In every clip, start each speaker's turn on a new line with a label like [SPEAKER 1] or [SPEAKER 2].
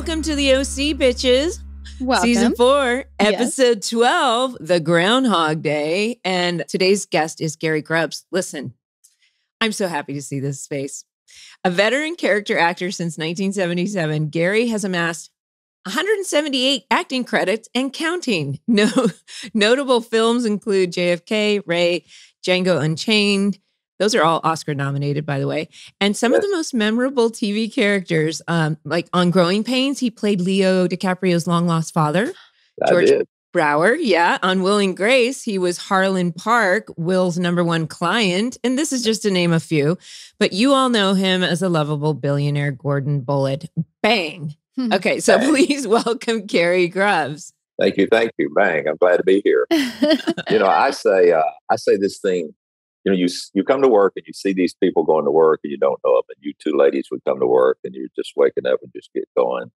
[SPEAKER 1] Welcome to the OC, bitches.
[SPEAKER 2] Welcome.
[SPEAKER 1] Season four,
[SPEAKER 2] Yes.
[SPEAKER 1] episode 12, The Groundhog Day. And today's guest is Gary Grubbs. Listen, I'm so happy to see this face. A veteran character actor since 1977, Gary has amassed 178 acting credits and counting. No, notable films include JFK, Ray, Django Unchained. Those are all Oscar nominated, by the way. And some of the most memorable TV characters, um, like on Growing Pains, he played Leo DiCaprio's long lost father.
[SPEAKER 3] I
[SPEAKER 1] George-
[SPEAKER 3] did.
[SPEAKER 1] Brower, yeah. On Will and Grace, he was Harlan Park, Will's number one client. And this is just to name a few, but you all know him as a lovable billionaire Gordon Bullitt. Bang.
[SPEAKER 2] Hmm.
[SPEAKER 1] Okay, so
[SPEAKER 3] Bang.
[SPEAKER 1] please welcome Gary Grubbs.
[SPEAKER 3] Thank you, thank you. Bang! I'm glad to be here. You know, I say, uh, I say this thing. You know, you you come to work and you see these people going to work and you don't know them, and you two ladies would come to work and you're just waking up and just get going.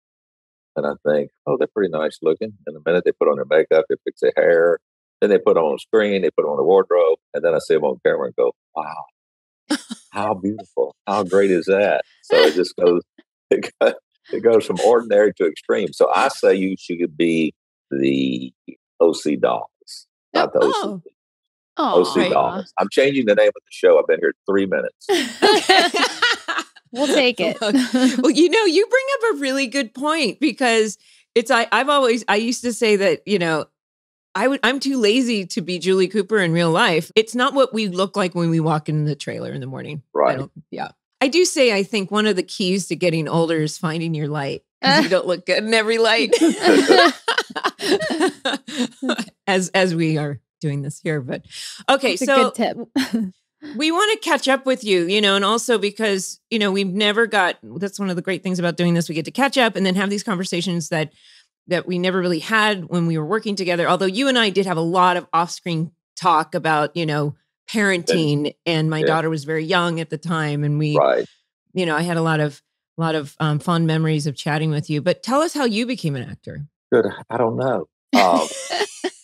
[SPEAKER 3] And I think, oh, they're pretty nice looking. And the minute they put on their makeup, they fix their hair, then they put on a screen, they put on a wardrobe, and then I see them on camera and go, wow, how beautiful, how great is that? So it just goes, it goes, it goes from ordinary to extreme. So I say you should be the OC dolls, not the OC,
[SPEAKER 1] oh, oh. Oh.
[SPEAKER 3] OC
[SPEAKER 2] Aw.
[SPEAKER 3] dolls. I'm changing the name of the show. I've been here three minutes.
[SPEAKER 2] We'll take it.
[SPEAKER 1] well, you know, you bring up a really good point because it's I I've always I used to say that, you know, I would I'm too lazy to be Julie Cooper in real life. It's not what we look like when we walk in the trailer in the morning. I
[SPEAKER 3] Right.
[SPEAKER 1] don't yeah. I do say I think one of the keys to getting older is finding your light. 'cause you don't look good in every light. as as we are doing this here. But okay,
[SPEAKER 2] It's a
[SPEAKER 1] so
[SPEAKER 2] good tip.
[SPEAKER 1] we want to catch up with you, you know, and also because, you know, we've never got that's one of the great things about doing this. We get to catch up and then have these conversations that that we never really had when we were working together. Although you and I did have a lot of off-screen talk about, you know, parenting and my
[SPEAKER 3] Yeah.
[SPEAKER 1] daughter was very young at the time and we,
[SPEAKER 3] Right.
[SPEAKER 1] you know, I had a lot of a lot of um, fond memories of chatting with you. But tell us how you became an actor.
[SPEAKER 3] Good. I don't know. Um,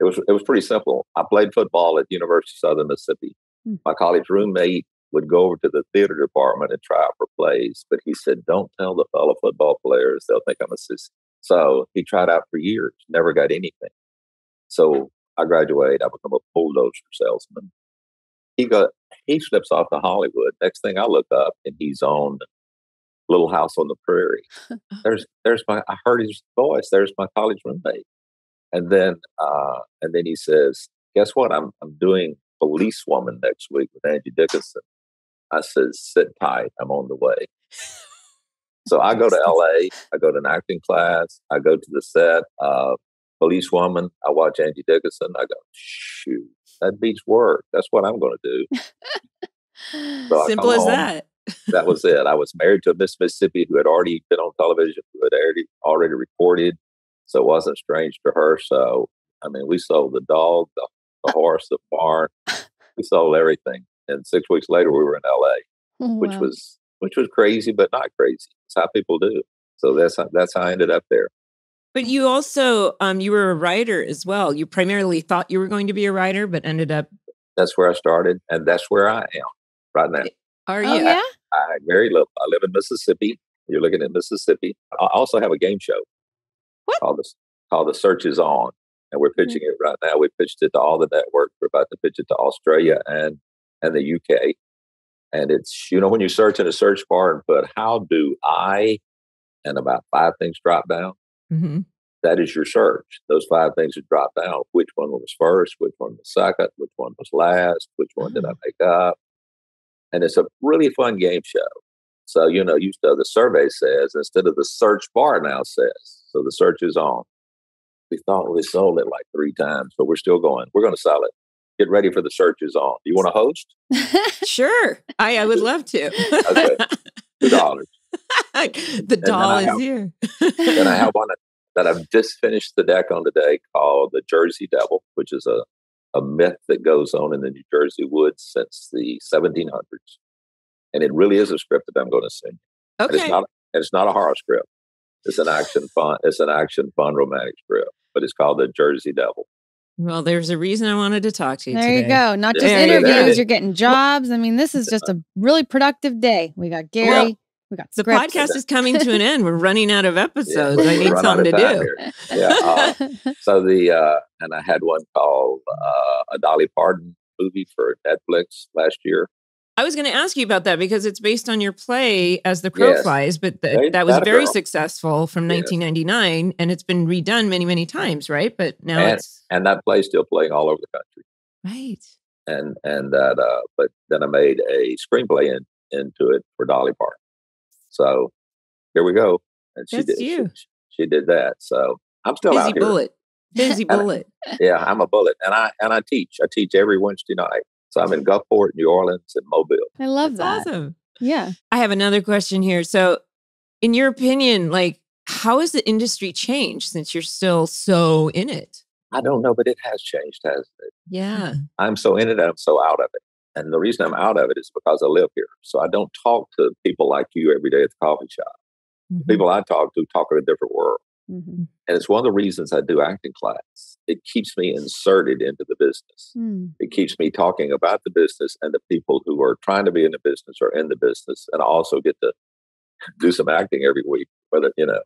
[SPEAKER 3] it was it was pretty simple. I played football at University of Southern Mississippi.
[SPEAKER 2] Hmm.
[SPEAKER 3] My college roommate would go over to the theater department and try out for plays, but he said, "Don't tell the fellow football players; they'll think I'm a sis." So he tried out for years, never got anything. So I graduate. I become a bulldozer salesman. He got he slips off to Hollywood. Next thing I look up, and he's on Little House on the Prairie. There's there's my I heard his voice. There's my college roommate. And then uh, and then he says, "Guess what? I'm I'm doing Police Woman next week with Angie Dickinson." I says, "Sit tight. I'm on the way." So I go to L.A. I go to an acting class. I go to the set. Uh, Police Woman. I watch Angie Dickinson. I go, "Shoot, that beats work. That's what I'm going to do." So
[SPEAKER 1] Simple as
[SPEAKER 3] home.
[SPEAKER 1] that.
[SPEAKER 3] that was it. I was married to a Miss Mississippi who had already been on television, who had already already recorded, so it wasn't strange to her. So I mean, we sold the dog, the, the horse, the barn, we sold everything. And six weeks later, we were in L.A., which
[SPEAKER 2] Wow.
[SPEAKER 3] was which was crazy, but not crazy. It's how people do. So that's how, that's how I ended up there.
[SPEAKER 1] But you also um you were a writer as well. You primarily thought you were going to be a writer, but ended up
[SPEAKER 3] That's where I started, and that's where I am right now.
[SPEAKER 1] are
[SPEAKER 2] Oh
[SPEAKER 1] you?
[SPEAKER 2] yeah.
[SPEAKER 3] I very little. I live in Mississippi. You're looking at Mississippi. I also have a game show.
[SPEAKER 2] What?
[SPEAKER 3] Called the called the Search is On, and we're pitching it right now. We pitched it to all the networks. We're about to pitch it to Australia and and the UK. And it's you know when you search in a search bar and put how do I, and about five things drop down.
[SPEAKER 1] Mhm.
[SPEAKER 3] That is your search. Those five things that drop down. Which one was first? Which one was second? Which one was last? Which one did I
[SPEAKER 1] Oh.
[SPEAKER 3] make up? And it's a really fun game show. So, you know, you know, the survey says instead of the search bar now says, so the search is on. We thought we sold it like three times, but we're still going. We're going to sell it. Get ready for the search is on. Do you want to host?
[SPEAKER 1] Sure. I, I would love to.
[SPEAKER 3] Okay. Two dollars.
[SPEAKER 1] the doll is
[SPEAKER 3] have-
[SPEAKER 1] here.
[SPEAKER 3] and I have one that I've just finished the deck on today called the Jersey Devil, which is a, a myth that goes on in the New Jersey woods since the 1700s. And it really is a script that I'm going to sing. And it's
[SPEAKER 1] Okay.
[SPEAKER 3] not and it's not a horror script. It's an action fun. It's an action fun romantic script, but it's called the Jersey Devil.
[SPEAKER 1] Well, there's a reason I wanted to talk to you
[SPEAKER 2] There you go. Not just
[SPEAKER 1] There you go.
[SPEAKER 2] interviews, you're getting jobs. I mean, this is just a really productive day. We got Gary. We got
[SPEAKER 1] The
[SPEAKER 2] scripts.
[SPEAKER 1] podcast is coming to an end. We're running out of episodes. I need something to do.
[SPEAKER 3] here. Yeah. uh, so the uh, and I had one called uh, a Dolly Parton movie for Netflix last year.
[SPEAKER 1] I was going to ask you about that because it's based on your play as the crow
[SPEAKER 3] Yes.
[SPEAKER 1] flies, but th-
[SPEAKER 3] Right,
[SPEAKER 1] that was very successful from
[SPEAKER 3] Yes.
[SPEAKER 1] 1999 and it's been redone many, many times, right? But now
[SPEAKER 3] And-
[SPEAKER 1] it's
[SPEAKER 3] and that play's still playing all over the country.
[SPEAKER 1] right.
[SPEAKER 3] And and that uh, but then I made a screenplay in, into it for Dolly Parton. So here we go. And she
[SPEAKER 1] That's
[SPEAKER 3] did
[SPEAKER 1] you.
[SPEAKER 3] She, she did that. So I'm still out
[SPEAKER 1] Busy
[SPEAKER 3] here.
[SPEAKER 1] bullet. Busy bullet.
[SPEAKER 3] Yeah, I'm a bullet, and I and I teach. I teach every Wednesday night. So I'm in Gulfport, New Orleans, and Mobile.
[SPEAKER 2] I love
[SPEAKER 1] That's
[SPEAKER 2] that.
[SPEAKER 1] awesome.
[SPEAKER 2] Yeah.
[SPEAKER 1] I have another question here. So, in your opinion, like, how has the industry changed since you're still so in it?
[SPEAKER 3] I don't know, but it has changed, hasn't it?
[SPEAKER 1] Yeah.
[SPEAKER 3] I'm so in it, I'm so out of it. And the reason I'm out of it is because I live here. So I don't talk to people like you every day at the coffee shop.
[SPEAKER 1] Mhm.
[SPEAKER 3] People I talk to talk in a different world.
[SPEAKER 2] Hmm
[SPEAKER 3] And it's one of the reasons I do acting class. It keeps me inserted into the business.
[SPEAKER 2] Mm.
[SPEAKER 3] It keeps me talking about the business and the people who are trying to be in the business or in the business. And I also get to do some acting every week, whether, you know.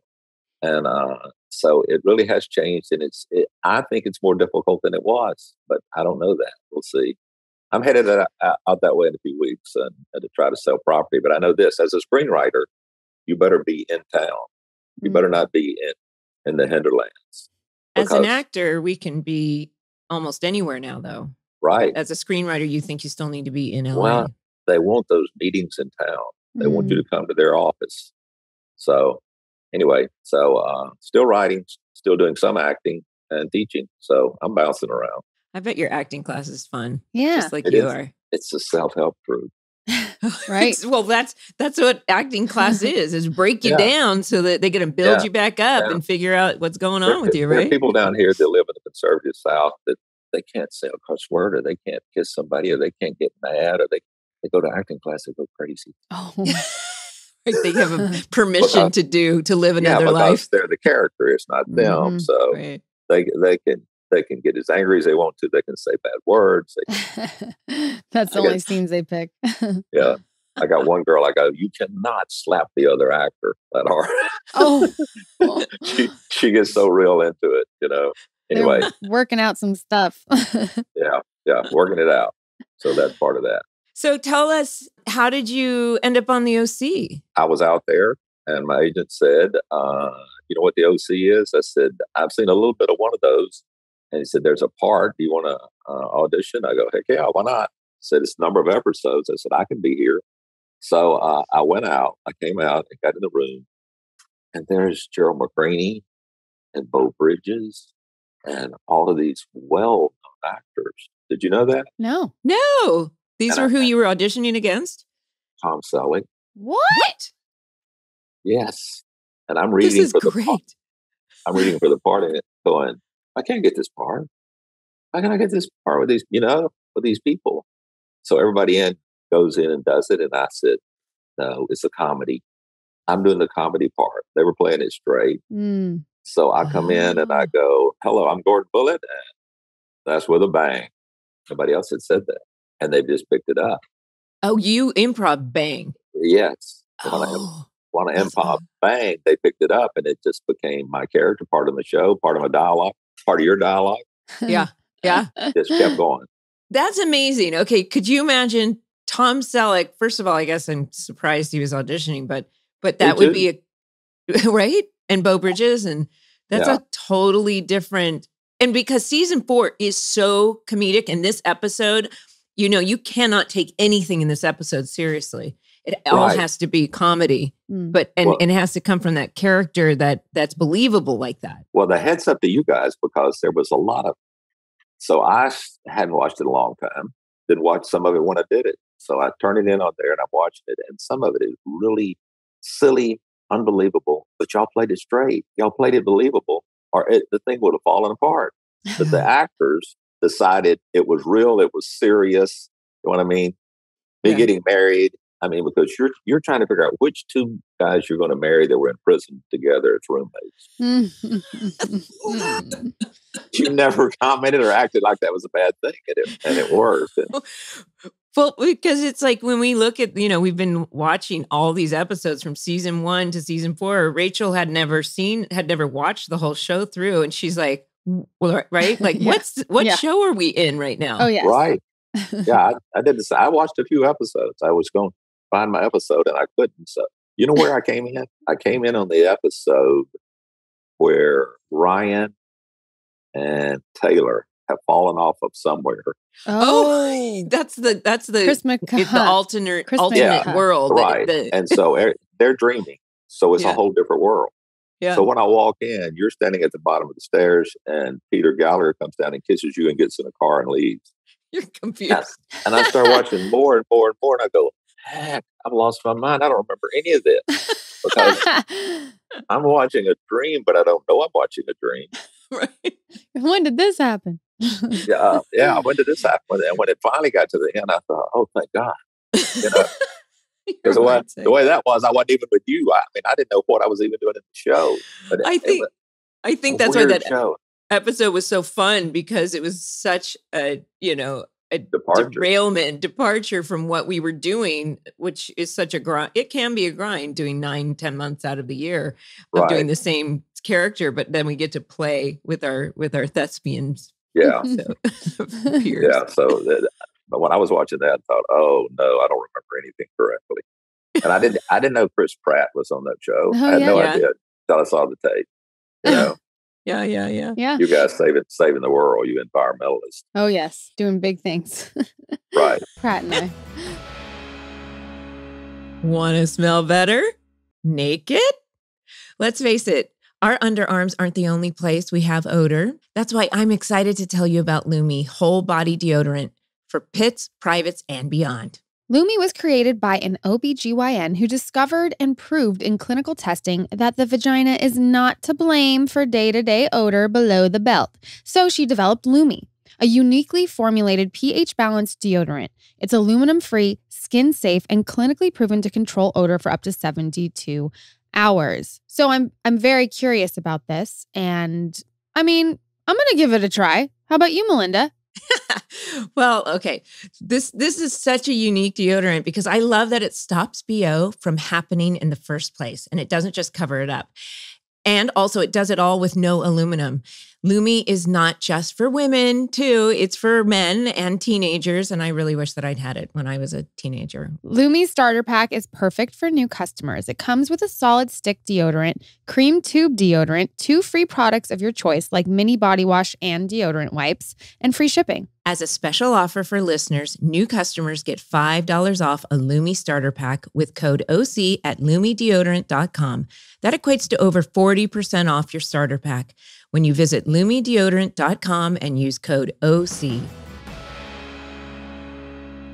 [SPEAKER 3] And uh, so it really has changed. And it's, it, I think it's more difficult than it was, but I don't know that. We'll see. I'm headed out, out- that way in a few weeks and, and to try to sell property. But I know this as a screenwriter, you better be in town. You
[SPEAKER 2] Mm.
[SPEAKER 3] better not be in, in the hinterlands.
[SPEAKER 1] As an actor, we can be almost anywhere now, though.
[SPEAKER 3] Right.
[SPEAKER 1] As a screenwriter, you think you still need to be in LA.
[SPEAKER 3] Well, they want those meetings in town. They want you
[SPEAKER 2] Mm.
[SPEAKER 3] to come to their office. So anyway, so uh, still writing, still doing some acting and teaching. So I'm bouncing around.
[SPEAKER 1] I bet your acting class is fun,
[SPEAKER 2] Yeah.
[SPEAKER 1] just like
[SPEAKER 3] It
[SPEAKER 1] you
[SPEAKER 3] is.
[SPEAKER 1] are.
[SPEAKER 3] It's a self help group.
[SPEAKER 2] Right.
[SPEAKER 1] Well, that's that's what acting class is: is break you
[SPEAKER 3] Yeah.
[SPEAKER 1] down so that they can build
[SPEAKER 3] Yeah.
[SPEAKER 1] you back up
[SPEAKER 3] Yeah.
[SPEAKER 1] and figure out what's going
[SPEAKER 3] There-
[SPEAKER 1] on with you, right?
[SPEAKER 3] people down here that live in the conservative South that they can't say a cuss word or they can't kiss somebody or they can't get mad or they, they go to acting class and go crazy.
[SPEAKER 2] Oh.
[SPEAKER 1] Right, they have a permission
[SPEAKER 3] Because-
[SPEAKER 1] to do to live another
[SPEAKER 3] because
[SPEAKER 1] life.
[SPEAKER 3] they're the character. It's not them.
[SPEAKER 2] Mhm.
[SPEAKER 3] So
[SPEAKER 1] Right.
[SPEAKER 3] they they can they can get as angry as they want to. They can say bad words. They
[SPEAKER 2] That's the only
[SPEAKER 3] guess-
[SPEAKER 2] scenes they pick.
[SPEAKER 3] Yeah. I got one girl, I go, you cannot slap the other actor that hard.
[SPEAKER 2] oh.
[SPEAKER 3] she she gets so real into it, you know.
[SPEAKER 2] They're
[SPEAKER 3] Anyway,
[SPEAKER 2] working out some stuff.
[SPEAKER 3] yeah, yeah, working it out. So that's part of that.
[SPEAKER 1] So tell us, how did you end up on the OC?
[SPEAKER 3] I was out there and my agent said, uh, you know what the OC is? I said, I've seen a little bit of one of those. And he said, There's a part. Do you want to uh, audition? I go, Heck yeah, why not? He said, It's a number of episodes. I said, I can be here. So uh, I went out, I came out and got in the room, and there's Gerald McRaney and Beau Bridges and all of these well known actors. Did you know that?
[SPEAKER 2] no.
[SPEAKER 1] No, these
[SPEAKER 3] And
[SPEAKER 1] were
[SPEAKER 3] I-
[SPEAKER 1] who you were auditioning against.
[SPEAKER 3] Tom Selleck.
[SPEAKER 2] What?
[SPEAKER 3] Yes. And I'm
[SPEAKER 1] This
[SPEAKER 3] reading
[SPEAKER 1] is
[SPEAKER 3] for the
[SPEAKER 1] great.
[SPEAKER 3] part. I'm reading for the part in it, going, I can't get this part. How can I get this part with these, you know, with these people? So everybody in goes in and does it. And I said, No, it's a comedy. I'm doing the comedy part. They were playing it straight.
[SPEAKER 2] Mm.
[SPEAKER 3] So I come in and I
[SPEAKER 1] Oh.
[SPEAKER 3] go, Hello, I'm Gordon Bullitt. And that's with a bang. Nobody else had said that. And they just picked it up.
[SPEAKER 1] Oh, you improv bang.
[SPEAKER 3] Yes. When I
[SPEAKER 1] Oh,
[SPEAKER 3] want to
[SPEAKER 1] That's
[SPEAKER 3] improv
[SPEAKER 1] fun.
[SPEAKER 3] bang, they picked it up and it just became my character, part of the show, part of my dialogue, part of your dialogue.
[SPEAKER 1] yeah, yeah.
[SPEAKER 3] Just kept going.
[SPEAKER 1] That's amazing. Okay, could you imagine Tom Selleck? First of all, I guess I'm surprised he was auditioning, but but that would be a right and Beau Bridges, and that's
[SPEAKER 3] Yeah.
[SPEAKER 1] a totally different. And because season four is so comedic, and this episode, you know, you cannot take anything in this episode seriously. It all has to be comedy,
[SPEAKER 2] Mm.
[SPEAKER 1] but and,
[SPEAKER 3] Well-
[SPEAKER 1] and it has to come from that character that that's believable like that.
[SPEAKER 3] Well, the heads up to you guys because there was a lot of. So I hadn't watched it in a long time. Didn't watch some of it when I did it. So I turned it in on there and I'm watching it, and some of it is really silly, unbelievable. But y'all played it straight. Y'all played it believable, or it, the thing would have fallen apart. But the actors decided it was real. It was serious. You know what I mean? Me
[SPEAKER 1] Yeah.
[SPEAKER 3] getting married. I mean, because you're you're trying to figure out which two guys you're going to marry that were in prison together as roommates. You never commented or acted like that was a bad thing, and it, and it worked. And
[SPEAKER 1] Well, because it's like when we look at, you know, we've been watching all these episodes from season one to season four. Rachel had never seen, had never watched the whole show through. And she's like, well, right? Like,
[SPEAKER 2] Yeah.
[SPEAKER 1] what's, what
[SPEAKER 2] Yeah.
[SPEAKER 1] show are we in right now?
[SPEAKER 2] oh yeah.
[SPEAKER 3] Right. Yeah, I, I did this. I watched a few episodes. I was going to find my episode and I couldn't. So, you know where I came in? I came in on the episode where Ryan and Taylor have fallen off of somewhere.
[SPEAKER 1] Oh, that's the, that's the,
[SPEAKER 2] Chris
[SPEAKER 1] it's the alternate,
[SPEAKER 2] Chris
[SPEAKER 1] alternate
[SPEAKER 2] McCutt.
[SPEAKER 1] world. that-
[SPEAKER 3] Right.
[SPEAKER 1] that-
[SPEAKER 3] And so er- they're dreaming. So it's
[SPEAKER 1] Yeah.
[SPEAKER 3] a whole different world.
[SPEAKER 1] yeah.
[SPEAKER 3] So when I walk in, you're standing at the bottom of the stairs and Peter Gallagher comes down and kisses you and gets in a car and leaves.
[SPEAKER 1] You're confused.
[SPEAKER 3] And I start watching more and more and more. And I go, heck, I've lost my mind. I don't remember any of this because I'm watching a dream, but I don't know I'm watching a dream.
[SPEAKER 1] right.
[SPEAKER 2] when did this happen?
[SPEAKER 3] Yeah, uh, yeah. When did this happen? And when it finally got to the end, I thought, oh, thank God. You know, because the, way- the way that was, I wasn't even with you. I mean, I didn't know what I was even doing in the show. But it-
[SPEAKER 1] I think, I think that's why that
[SPEAKER 3] show
[SPEAKER 1] episode was so fun because it was such a, you know, a
[SPEAKER 3] departure.
[SPEAKER 1] derailment, departure from what we were doing, which is such a grind. It can be a grind doing nine, ten months out of the year of doing the same character, but then we get to play with our with our thespians.
[SPEAKER 3] Yeah.
[SPEAKER 1] So.
[SPEAKER 3] Yeah. So, that, but when I was watching that, I thought, oh no, I don't remember anything correctly. And I didn't, I didn't know Chris Pratt was on that show.
[SPEAKER 2] Oh,
[SPEAKER 3] I had
[SPEAKER 2] yeah.
[SPEAKER 3] no
[SPEAKER 1] Yeah.
[SPEAKER 3] idea until I saw the tape. You know,
[SPEAKER 1] yeah, yeah, yeah.
[SPEAKER 2] yeah.
[SPEAKER 3] you guys saving, saving the world, you environmentalists,
[SPEAKER 2] Oh yes. Doing big things.
[SPEAKER 3] right?
[SPEAKER 2] Pratt and I.
[SPEAKER 1] Want to smell better? Naked? Let's face it, our underarms aren't the only place we have odor. That's why I'm excited to tell you about Lume whole body deodorant for pits, privates, and beyond.
[SPEAKER 2] Lume was created by an OBGYN who discovered and proved in clinical testing that the vagina is not to blame for day to day odor below the belt. So she developed Lume, a uniquely formulated pH balanced deodorant. It's aluminum free, skin safe, and clinically proven to control odor for up to 72 hours. So I'm I'm very curious about this and I mean, I'm going to give it a try. How about you, Melinda?
[SPEAKER 1] well, okay. This this is such a unique deodorant because I love that it stops BO from happening in the first place and it doesn't just cover it up. And also it does it all with no aluminum. Lume is not just for women, too. It's for men and teenagers and I really wish that I'd had it when I was a teenager.
[SPEAKER 2] Lume's starter pack is perfect for new customers. It comes with a solid stick deodorant, cream tube deodorant, two free products of your choice like mini body wash and deodorant wipes, and free shipping.
[SPEAKER 1] As a special offer for listeners, new customers get $5 off a Lume starter pack with code OC at lumedeodorant.com. That equates to over 40% off your starter pack when you visit lumedeodorant.com and use code OC.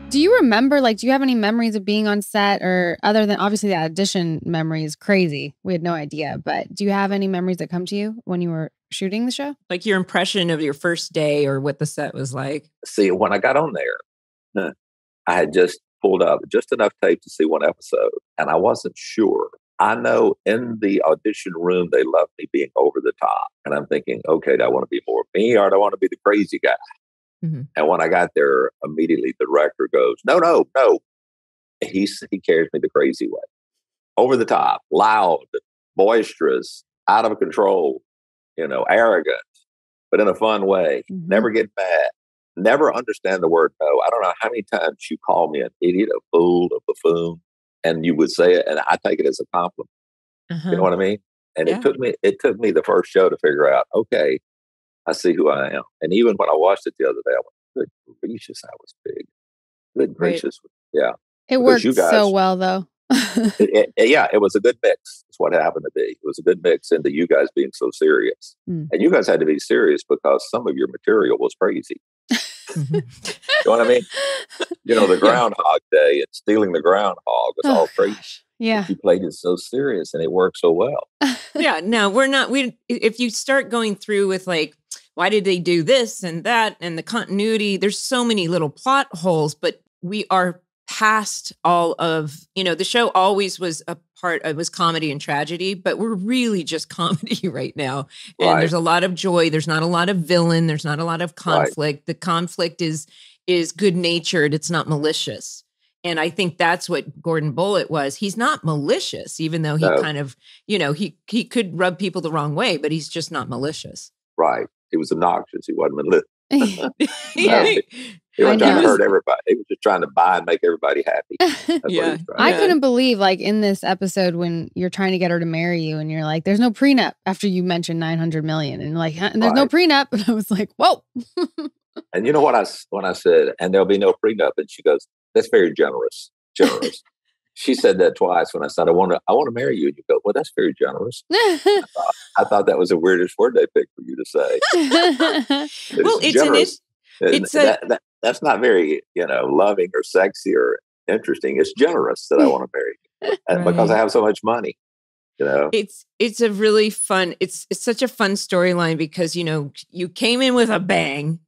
[SPEAKER 2] Do you remember, like, do you have any memories of being on set or other than obviously the audition memory is crazy? We had no idea, but do you have any memories that come to you when you were shooting the show?
[SPEAKER 1] Like your impression of your first day or what the set was like.
[SPEAKER 3] See, when I got on there, I had just pulled up just enough tape to see one episode, and I wasn't sure. I know in the audition room they love me being over the top, and I'm thinking, okay, do I want to be more me or do I want to be the crazy guy?
[SPEAKER 1] Mhm.
[SPEAKER 3] And when I got there, immediately the director goes, "No, no, no." He he carries me the crazy way, over the top, loud, boisterous, out of control, you know, arrogant, but in a fun way.
[SPEAKER 2] Mhm.
[SPEAKER 3] Never get mad. Never understand the word no. I don't know how many times you call me an idiot, a fool, a buffoon, and you would say it, and I take it as a compliment.
[SPEAKER 1] Uh-huh.
[SPEAKER 3] You know what I mean? And
[SPEAKER 1] Yeah.
[SPEAKER 3] it took me it took me the first show to figure out, okay, I see who I am. And even when I watched it the other day, I went, good gracious, I was big. Good
[SPEAKER 1] Right.
[SPEAKER 3] gracious. Yeah.
[SPEAKER 2] It
[SPEAKER 3] Because
[SPEAKER 2] worked
[SPEAKER 3] you
[SPEAKER 2] so well, though.
[SPEAKER 3] It- it- yeah, it was a good mix. It's what happened to be. It was a good mix into you guys being so serious.
[SPEAKER 2] Mm.
[SPEAKER 3] And you guys had to be serious because some of your material was crazy. You know what I mean? You know, the Groundhog Day and stealing the groundhog was
[SPEAKER 2] Oh,
[SPEAKER 3] all crazy.
[SPEAKER 2] gosh. Yeah.
[SPEAKER 3] You played it so serious and it worked so well.
[SPEAKER 1] yeah, no, we're not. We if you start going through with like, why did they do this and that and the continuity? There's so many little plot holes, but we are past all of you know the show always was a part it was comedy and tragedy but we're really just comedy right now and
[SPEAKER 3] Right.
[SPEAKER 1] there's a lot of joy there's not a lot of villain there's not a lot of
[SPEAKER 3] Right.
[SPEAKER 1] conflict the conflict is is good natured it's not malicious and i think that's what gordon bullitt was he's not malicious even though he
[SPEAKER 3] No.
[SPEAKER 1] kind of you know he he could rub people the wrong way but he's just not malicious
[SPEAKER 3] Right. He was obnoxious. He wasn't malicious.
[SPEAKER 2] Yeah.
[SPEAKER 3] He
[SPEAKER 2] I
[SPEAKER 3] wasn't trying
[SPEAKER 2] know.
[SPEAKER 3] to hurt everybody. He was just trying to buy and make everybody happy. That's what he
[SPEAKER 1] Yeah.
[SPEAKER 3] was
[SPEAKER 2] I
[SPEAKER 3] to do.
[SPEAKER 2] couldn't believe, like, in this episode when you're trying to get her to marry you, and you're like, "There's no prenup." After you mentioned 900 million, and like, "Huh, "There's no
[SPEAKER 3] Right.
[SPEAKER 2] prenup," and I was like, "Whoa!"
[SPEAKER 3] And you know what I s- when I said, and there'll be no prenup, and she goes, "That's very generous, generous." She said that twice when I said, "I want to, I want to marry you," and you go, "Well, that's very generous." I thought that was the weirdest word they picked for you to say. It
[SPEAKER 1] well it's an
[SPEAKER 3] generous. And
[SPEAKER 1] it's a-
[SPEAKER 3] that, that, that's not very, you know, loving or sexy or interesting. It's generous that I want to marry you and because I have so much money. You know,
[SPEAKER 1] it's it's a really fun it's it's such a fun storyline because you know you came in with a bang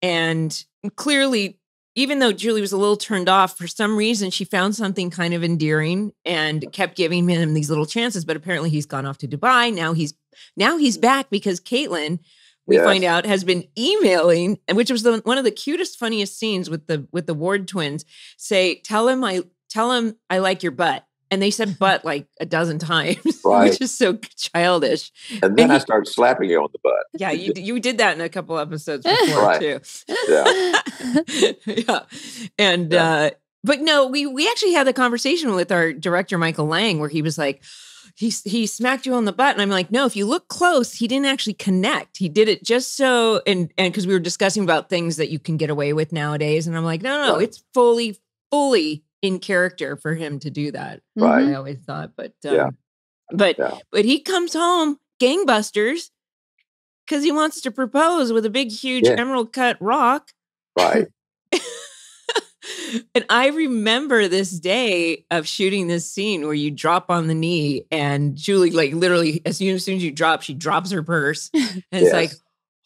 [SPEAKER 1] and clearly even though Julie was a little turned off for some reason she found something kind of endearing and kept giving him these little chances. But apparently he's gone off to Dubai. Now he's now he's back because Caitlin we
[SPEAKER 3] Yes.
[SPEAKER 1] find out has been emailing and which was the, one of the cutest funniest scenes with the with the Ward twins say tell him I tell him I like your butt and they said butt like a dozen times
[SPEAKER 3] Right.
[SPEAKER 1] which is so childish
[SPEAKER 3] and then
[SPEAKER 1] and
[SPEAKER 3] I
[SPEAKER 1] he-
[SPEAKER 3] started slapping you on the butt.
[SPEAKER 1] yeah you you did that in a couple episodes before
[SPEAKER 3] Right.
[SPEAKER 1] too
[SPEAKER 3] Yeah.
[SPEAKER 1] yeah and
[SPEAKER 3] Yeah.
[SPEAKER 1] uh but no we we actually had the conversation with our director michael lange where he was like he, he smacked you on the butt and i'm like no if you look close he didn't actually connect he did it just so and and because we were discussing about things that you can get away with nowadays and i'm like no no, no
[SPEAKER 3] Right.
[SPEAKER 1] it's fully fully in character for him to do that
[SPEAKER 3] Right.
[SPEAKER 1] i always thought but um,
[SPEAKER 3] Yeah.
[SPEAKER 1] but
[SPEAKER 3] Yeah.
[SPEAKER 1] but he comes home gangbusters because he wants to propose with a big huge
[SPEAKER 3] Yeah.
[SPEAKER 1] emerald cut rock
[SPEAKER 3] Right.
[SPEAKER 1] and I remember this day of shooting this scene where you drop on the knee and Julie, like literally, as soon as, soon as you drop, she drops her purse. And it's like,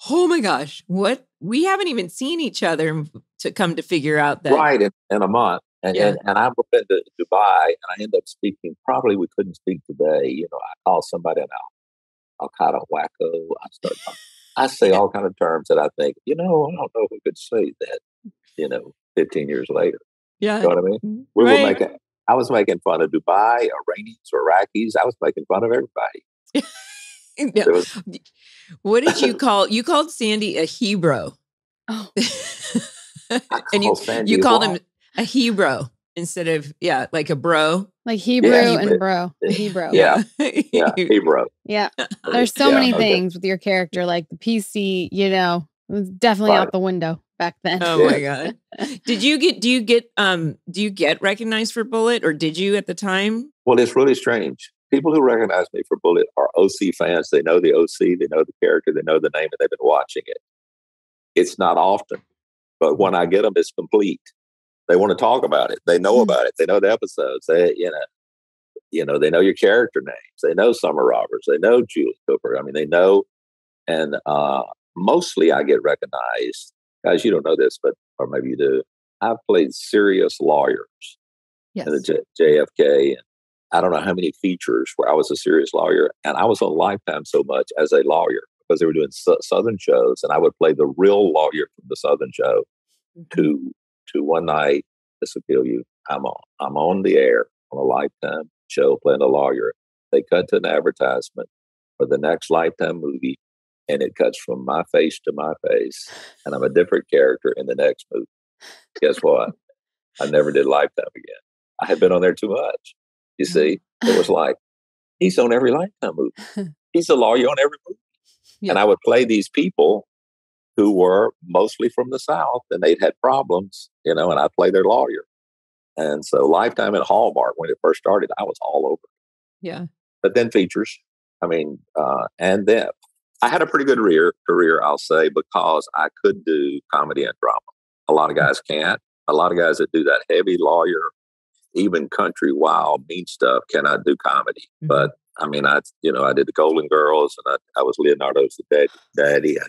[SPEAKER 1] oh my gosh, what? We haven't even seen each other to come to figure out that.
[SPEAKER 3] right in, in a month. And,
[SPEAKER 1] Yeah.
[SPEAKER 3] and and I went to Dubai and I ended up speaking. Probably we couldn't speak today. You know, I call somebody an al Al Qaeda wacko. I start. I say all kind of terms that I think. You know, I don't know if we could say that. You know, fifteen years later.
[SPEAKER 1] Yeah.
[SPEAKER 3] You know what I mean? Mm, we
[SPEAKER 1] Right.
[SPEAKER 3] were making. I was making fun of Dubai, Iranians, Iraqis. I was making fun of everybody.
[SPEAKER 1] Yeah.
[SPEAKER 3] There was
[SPEAKER 1] What did you call? You called Sandy a Hebrew.
[SPEAKER 2] Oh.
[SPEAKER 3] I
[SPEAKER 1] and you
[SPEAKER 3] called Sandy
[SPEAKER 1] you called
[SPEAKER 3] what?
[SPEAKER 1] him a Hebrew instead of yeah, like a bro.
[SPEAKER 2] Like Hebrew
[SPEAKER 3] Hebrew.
[SPEAKER 2] and bro. The Hebrew.
[SPEAKER 3] Yeah. Yeah, Hebrew.
[SPEAKER 2] Yeah. There's so
[SPEAKER 3] Yeah,
[SPEAKER 2] many
[SPEAKER 3] okay.
[SPEAKER 2] things with your character, like the PC, you know, it was definitely
[SPEAKER 3] Right.
[SPEAKER 2] out the window back then.
[SPEAKER 1] Oh my god. Did you get do you get um do you get recognized for Bullitt or did you at the time?
[SPEAKER 3] Well, it's really strange. People who recognize me for Bullitt are OC fans. They know the OC, they know the character, they know the name, and they've been watching it. It's not often, but when I get them, it's complete. They want to talk about it. They know
[SPEAKER 2] Hmm.
[SPEAKER 3] about it. They know the episodes. They, you know, you know, they know your character names. They know Summer Roberts. They know Julie Cooper. I mean, they know, and uh, mostly I get recognized. Guys, you don't know this, but or maybe you do. I've played serious lawyers
[SPEAKER 1] Yes.
[SPEAKER 3] and the J- JFK. And I don't know how many features where I was a serious lawyer. And I was on Lifetime so much as a lawyer because they were doing su- Southern shows. And I would play the real lawyer from the Southern show to, to one night, this will kill you. I'm on, I'm on the air on a Lifetime show playing a lawyer. They cut to an advertisement for the next Lifetime movie. And it cuts from my face to my face. And I'm a different character in the next movie. Guess what? I never did Lifetime again. I had been on there too much. You see, oh. it was like he's on every Lifetime movie. He's a lawyer on every movie, and I would play these people who were mostly from the South, and they'd had problems, you know, and I'd play their lawyer. And so, Lifetime and Hallmark, when it first started, I was all over.
[SPEAKER 1] Yeah.
[SPEAKER 3] But then features, I mean, uh, and then I had a pretty good rear, career, I'll say, because I could do comedy and drama. A lot of guys can't. A lot of guys that do that heavy lawyer, even country wild mean stuff cannot do comedy.
[SPEAKER 1] Mhm.
[SPEAKER 3] But I mean, I you know I did the Golden Girls, and I, I was Leonardo's dad, daddy. I,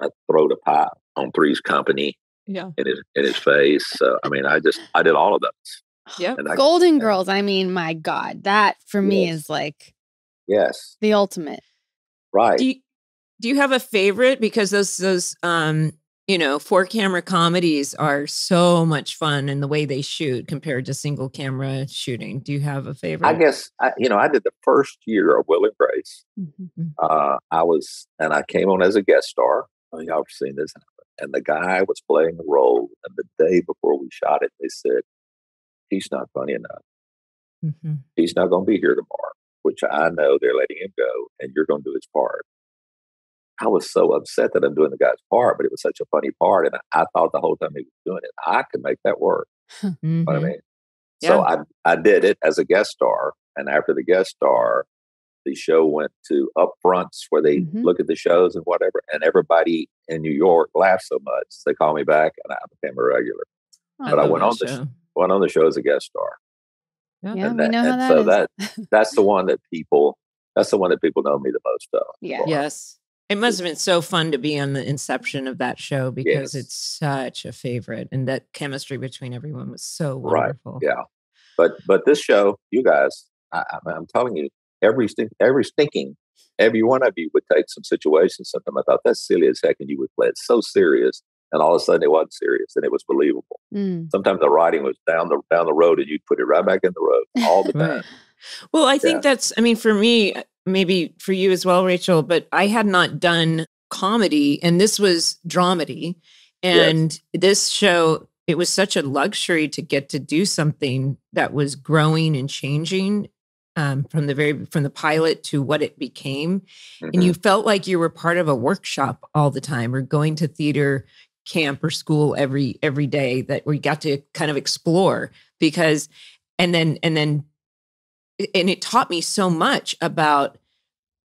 [SPEAKER 3] I throw the pie on Three's Company
[SPEAKER 1] Yeah.
[SPEAKER 3] in his in his face. So I mean, I just I did all of those.
[SPEAKER 1] Yep.
[SPEAKER 3] I,
[SPEAKER 2] Golden
[SPEAKER 3] yeah.
[SPEAKER 2] Girls. I mean, my God, that for me is like
[SPEAKER 3] yes,
[SPEAKER 2] the ultimate.
[SPEAKER 3] right.
[SPEAKER 1] Do you, do you have a favorite? Because those those um you know four camera comedies are so much fun in the way they shoot compared to single camera shooting. Do you have a favorite?
[SPEAKER 3] I guess I, you know I did the first year of Will and Grace.
[SPEAKER 2] Mhm.
[SPEAKER 3] Uh, I was and I came on as a guest star. Oh, y'all have seen this. Happen. And the guy was playing the role. And the day before we shot it, they said he's not funny enough.
[SPEAKER 1] Mhm.
[SPEAKER 3] He's not going to be here tomorrow. Which I know they're letting him go, and you're going to do his part. I was so upset that I'm doing the guy's part, but it was such a funny part, and I, I thought the whole time he was doing it, I could make that work. You know what I
[SPEAKER 1] Mhm.
[SPEAKER 3] mean? So I I did it as a guest star, and after the guest star, the show went to upfronts where they
[SPEAKER 2] Mhm.
[SPEAKER 3] look at the shows and whatever, and everybody in New York laughed so much they called me back, and I became a regular. But I
[SPEAKER 1] love
[SPEAKER 3] went
[SPEAKER 1] that
[SPEAKER 3] on the
[SPEAKER 1] show.
[SPEAKER 3] Went on the show as a guest star,
[SPEAKER 2] Yeah,
[SPEAKER 3] and
[SPEAKER 2] we
[SPEAKER 3] that-
[SPEAKER 2] know how
[SPEAKER 3] and
[SPEAKER 2] that
[SPEAKER 3] so
[SPEAKER 2] is.
[SPEAKER 3] that that's the one that people that's the one that people know me the most of.
[SPEAKER 2] Yeah.
[SPEAKER 3] for.
[SPEAKER 1] Yes. It must have been so fun to be on the inception of that show because
[SPEAKER 3] Yes.
[SPEAKER 1] it's such a favorite and that chemistry between everyone was so
[SPEAKER 3] Right.
[SPEAKER 1] wonderful.
[SPEAKER 3] Yeah, but but this show, you guys, I, I- I'm telling you, every every stinking, every one of you would take some situations. Sometimes I thought that's silly as heck, and you would play it so serious, and all of a sudden it wasn't serious, and it was believable.
[SPEAKER 2] Mm.
[SPEAKER 3] Sometimes the writing was down the down the road, and you'd put it right back in the road all the time.
[SPEAKER 1] Well, I think
[SPEAKER 3] Yeah.
[SPEAKER 1] that's, I mean, for me, uh, maybe for you as well, Rachel, but I had not done comedy and this was dramedy. And this show, it was such a luxury to get to do something that was growing and changing um, from the very, from the pilot to what it became. and
[SPEAKER 3] Mhm.
[SPEAKER 1] you felt like you were part of a workshop all the time or going to theater camp or school every every day that we got to kind of explore because and then and then and it taught me so much about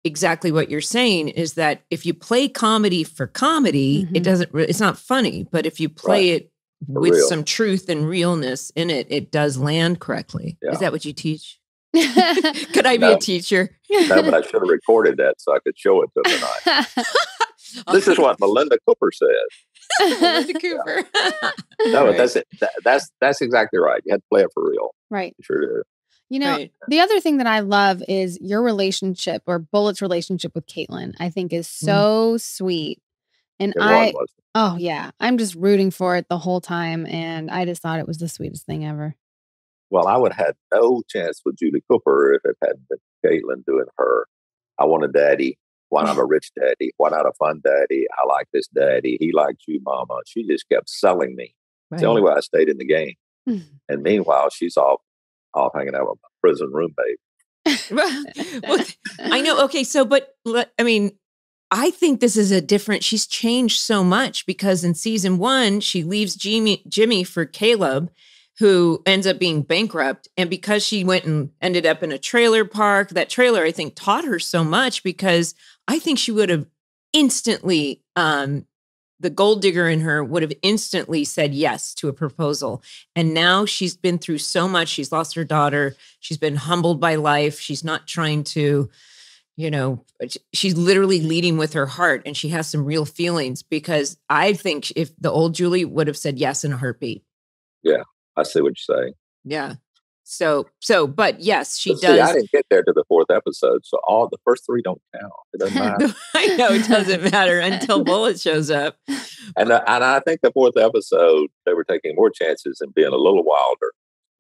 [SPEAKER 1] exactly what you're saying is that if you play comedy for comedy it
[SPEAKER 2] Mhm.
[SPEAKER 1] doesn't it's not funny but if you play it
[SPEAKER 3] For
[SPEAKER 1] with
[SPEAKER 3] real.
[SPEAKER 1] some truth and realness in it it does land correctly
[SPEAKER 3] Yeah.
[SPEAKER 1] is that what you teach could i be
[SPEAKER 3] No.
[SPEAKER 1] a teacher
[SPEAKER 3] no, but I should have recorded that so I could show it to them tonight. This is what Melinda Cooper said.
[SPEAKER 1] Melinda Cooper.
[SPEAKER 3] No,
[SPEAKER 1] Right.
[SPEAKER 3] that's it. That, that's that's exactly right. You had to play it for real.
[SPEAKER 2] right.
[SPEAKER 3] You sure did.
[SPEAKER 2] You know,
[SPEAKER 1] Right.
[SPEAKER 2] the other thing that I love is your relationship or Bullitt's relationship with Caitlin. I think is mm-hmm. so sweet. And
[SPEAKER 3] It
[SPEAKER 2] I,
[SPEAKER 3] was,
[SPEAKER 2] oh yeah, I'm just rooting for it the whole time. And I just thought it was the sweetest thing ever.
[SPEAKER 3] Well, I would have had no chance with Julie Cooper if it hadn't been Caitlin doing her. I want a daddy. Why not a rich daddy? Why not a fun daddy? I like this daddy. He likes you, mama. She just kept selling me. It's the only way I stayed in the game. And meanwhile, she's off off hanging out with my prison roommate.
[SPEAKER 1] well, I know. Okay, so but I mean, I think this is a different. She's changed so much because in season one, she leaves Jimmy Jimmy for Caleb, who ends up being bankrupt, and because she went and ended up in a trailer park, that trailer I think taught her so much because I think she would have instantly. um the gold digger in her would have instantly said yes to a proposal. And now she's been through so much. She's lost her daughter. She's been humbled by life. She's not trying to, you know, she's literally leading with her heart and she has some real feelings because I think if the old Julie would have said yes in a heartbeat.
[SPEAKER 3] I see what you're saying.
[SPEAKER 1] Yeah. So, so, but yes, she
[SPEAKER 3] But see, I didn't get there to the fourth episode, so all the first three don't count. It doesn't matter.
[SPEAKER 1] I know it doesn't matter until Bullitt shows up.
[SPEAKER 3] and uh, and I think the fourth episode they were taking more chances and being a little wilder.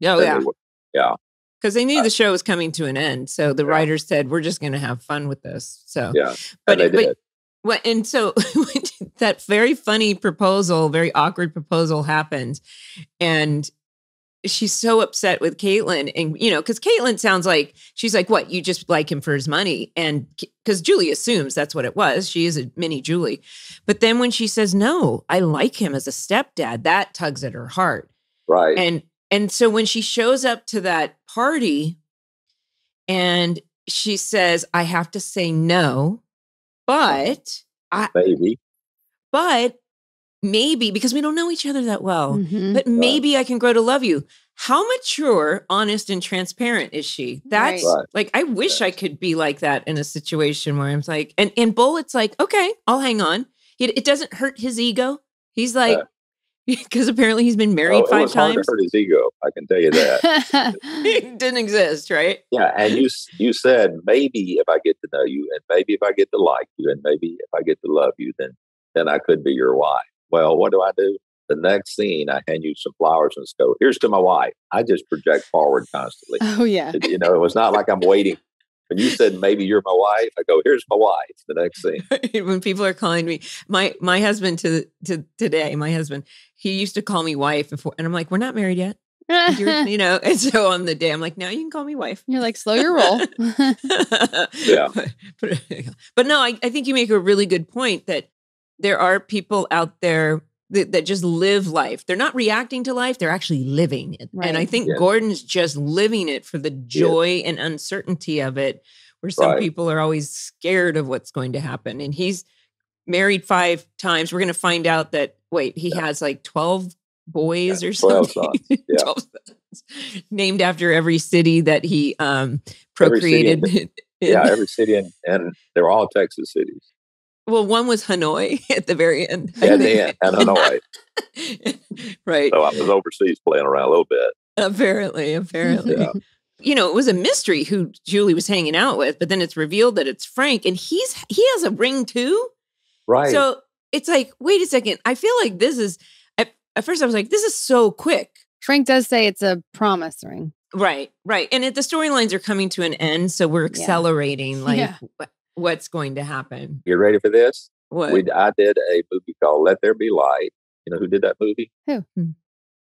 [SPEAKER 1] Oh, yeah.
[SPEAKER 3] were- yeah,
[SPEAKER 1] Because they knew
[SPEAKER 3] Uh,
[SPEAKER 1] the show was coming to an end. So the
[SPEAKER 3] Yeah.
[SPEAKER 1] writers said, we're just going to have fun with this. So,
[SPEAKER 3] yeah.
[SPEAKER 1] but,
[SPEAKER 3] and
[SPEAKER 1] but. Well, and so that very funny proposal, very awkward proposal happened. And she's so upset with Caitlin. And, you know, because Caitlin sounds like she's like, what, you just like him for his money? And because Julie assumes that's what it was. She is a mini Julie. But then when she says, no, I like him as a stepdad, that tugs at her heart.
[SPEAKER 3] right.
[SPEAKER 1] And and so when she shows up to that party and she says, I have to say no, but I
[SPEAKER 3] Maybe.
[SPEAKER 1] but maybe because we don't know each other that well,
[SPEAKER 2] Mhm.
[SPEAKER 1] but maybe I can grow to love you. How mature, honest, and transparent is she? That's
[SPEAKER 3] Right.
[SPEAKER 1] like I wish I could be like that in a situation where I'm like, and and Bull, it's like, okay, I'll hang on. It, it doesn't hurt his ego. He's like,
[SPEAKER 3] Yeah.
[SPEAKER 1] Because apparently he's been married
[SPEAKER 3] Oh, it
[SPEAKER 1] five
[SPEAKER 3] was hard
[SPEAKER 1] times.
[SPEAKER 3] to hurt his ego. I can tell you that.
[SPEAKER 1] he didn't exist, right?
[SPEAKER 3] yeah, and you you said maybe if I get to know you, and maybe if I get to like you, and maybe if I get to love you, then then I could be your wife. Well, what do I do? The next scene, I hand you some flowers and go, "Here's to my wife." I just project forward constantly.
[SPEAKER 2] oh yeah.
[SPEAKER 3] It- you know, it was not like I'm waiting. When you said maybe you're my wife, I go, "Here's my wife." The next scene.
[SPEAKER 1] when people are calling me, my my husband to to today, my husband, he used to call me wife before, and I'm like, we're not married yet, You're- you know. And so on the day, I'm like, now you can call me wife.
[SPEAKER 2] You're like, slow your roll.
[SPEAKER 3] Yeah.
[SPEAKER 1] but, but, but no, I, I think you make a really good point that there are people out there that, that just live life. They're not reacting to life, they're actually living it. And I think
[SPEAKER 3] Yes.
[SPEAKER 1] Gordon's just living it for the joy and uncertainty of it, where some
[SPEAKER 3] Right.
[SPEAKER 1] people are always scared of what's going to happen. And he's married five times. We're going to find out that, wait, he
[SPEAKER 3] Yeah.
[SPEAKER 1] has like 12 boys
[SPEAKER 3] Yeah,
[SPEAKER 1] or
[SPEAKER 3] 12
[SPEAKER 1] something.
[SPEAKER 3] sons. Yeah.
[SPEAKER 1] 12 sons. Named after every city that he um,
[SPEAKER 3] Every city in
[SPEAKER 1] procreated.
[SPEAKER 3] Yeah, every city, in, and they're all Texas cities.
[SPEAKER 1] Well, one was Hanoi at the very end. I
[SPEAKER 3] And
[SPEAKER 1] think.
[SPEAKER 3] then and Hanoi.
[SPEAKER 1] right.
[SPEAKER 3] So I was overseas playing around a little bit.
[SPEAKER 1] Apparently, apparently.
[SPEAKER 3] Yeah.
[SPEAKER 1] You know, it was a mystery who Julie was hanging out with, but then it's revealed that it's Frank and he's he has a ring too.
[SPEAKER 3] Right.
[SPEAKER 1] So it's like, wait a second. I feel like this is at, at first I was like, this is so quick.
[SPEAKER 2] Frank does say it's a promise ring.
[SPEAKER 1] Right, right. And it, the storylines are coming to an end, so we're accelerating like
[SPEAKER 2] Yeah.
[SPEAKER 1] Wh- what's going to happen.
[SPEAKER 3] you ready for this?
[SPEAKER 1] What?
[SPEAKER 3] We I did a movie called Let There Be Light. You know who did that movie?
[SPEAKER 2] Who?
[SPEAKER 1] Hmm.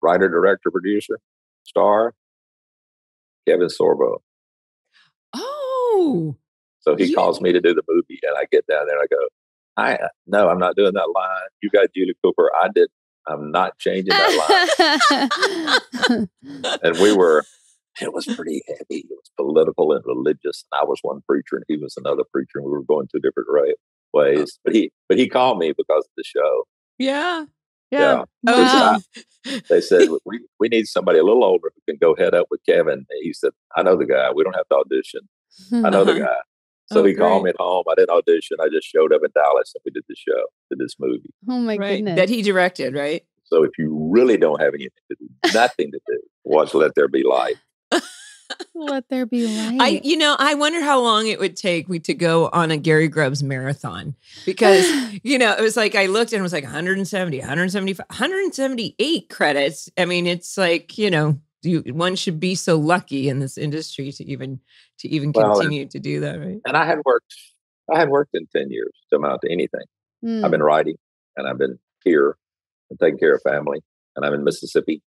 [SPEAKER 3] Writer, director, producer, star, Kevin Sorbo.
[SPEAKER 1] oh,
[SPEAKER 3] So he
[SPEAKER 1] You-
[SPEAKER 3] calls me to do the movie, and I get down there and I go, "I no, I'm not doing that line. You got Julie Cooper. I did. I'm not changing that line." and we were. It was pretty heavy. It was political and religious. And I was one preacher, and he was another preacher, and we were going two different ra- ways. But he, but he called me because of the show.
[SPEAKER 1] yeah.
[SPEAKER 3] Yeah.
[SPEAKER 1] Yeah.
[SPEAKER 2] Wow.
[SPEAKER 3] They said we we need somebody a little older who can go head up with Kevin. And he said, "I know the guy. We don't have to audition. I know the
[SPEAKER 1] Uh-huh.
[SPEAKER 3] guy." So
[SPEAKER 1] Oh,
[SPEAKER 3] he called me at home. I didn't audition. I just showed up in Dallas and we did the show, did this movie.
[SPEAKER 2] oh my
[SPEAKER 1] right.
[SPEAKER 2] goodness.
[SPEAKER 1] That he directed, right?
[SPEAKER 3] So if you really don't have anything to do, nothing to do, watch Let There Be Light.
[SPEAKER 2] Let there be light.
[SPEAKER 1] I, you know, I wonder how long it would take me to go on a Gary Grubbs marathon because, you know, it was like I looked and it was like 170, 175, 178 credits. I mean, it's like, you know, you, one should be so lucky in this industry to even to even
[SPEAKER 3] Well, and-
[SPEAKER 1] continue to do that, right?
[SPEAKER 3] And I had worked, I had worked in 10 years to amount to anything.
[SPEAKER 2] Hmm.
[SPEAKER 3] I've been writing and I've been here and taking care of family and I'm in Mississippi.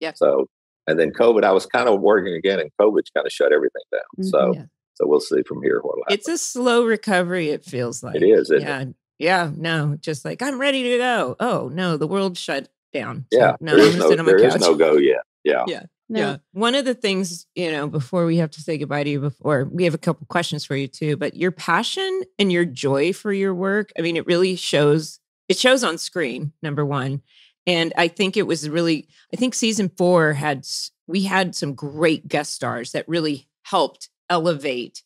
[SPEAKER 1] Yeah.
[SPEAKER 3] So, and then COVID, I was kind of working again and COVID's kind of shut everything down. So,
[SPEAKER 1] Mhm. Yeah.
[SPEAKER 3] so we'll see from here what'll happen.
[SPEAKER 1] It's a slow recovery, it feels like.
[SPEAKER 3] It is, isn't it?
[SPEAKER 1] yeah. Yeah. No, just like I'm ready to go. Oh, no, the world shut down. So,
[SPEAKER 3] yeah.
[SPEAKER 1] no,
[SPEAKER 3] there
[SPEAKER 1] I'm
[SPEAKER 3] is
[SPEAKER 1] gonna
[SPEAKER 3] no,
[SPEAKER 1] sit on my
[SPEAKER 3] there is no go yet. Yeah.
[SPEAKER 1] Yeah.
[SPEAKER 2] No.
[SPEAKER 1] Yeah. One of the things, you know, before we have to say goodbye to you, before we have a couple questions for you too, but your passion and your joy for your work, I mean, it really shows, it shows on screen, number one. And I think it was really, I think season four had, we had some great guest stars that really helped elevate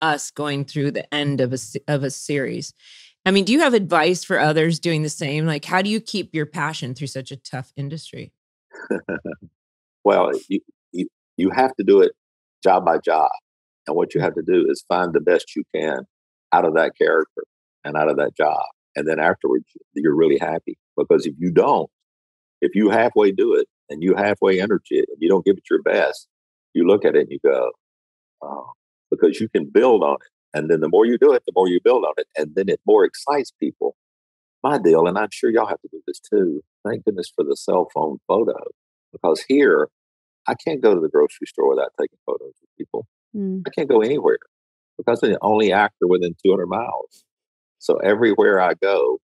[SPEAKER 1] us going through the end of a, of a series. I mean, do you have advice for others doing the same? Like, how do you keep your passion through such a tough industry?
[SPEAKER 3] Well, you, you, you have to do it job by job. And what you have to do is find the best you can out of that character and out of that job. And then afterwards, you're really happy. Because if you don't, if you halfway do it and you halfway energy it and you don't give it your best, you look at it and you go, oh, because you can build on it. And then the more you do it, the more you build on it. And then it more excites people. My deal, and I'm sure y'all have to do this too. Thank goodness for the cell phone photo. Because here, I can't go to the grocery store without taking photos of people.
[SPEAKER 2] Hmm.
[SPEAKER 3] I can't go anywhere because I'm the only actor within 200 miles. So everywhere I go,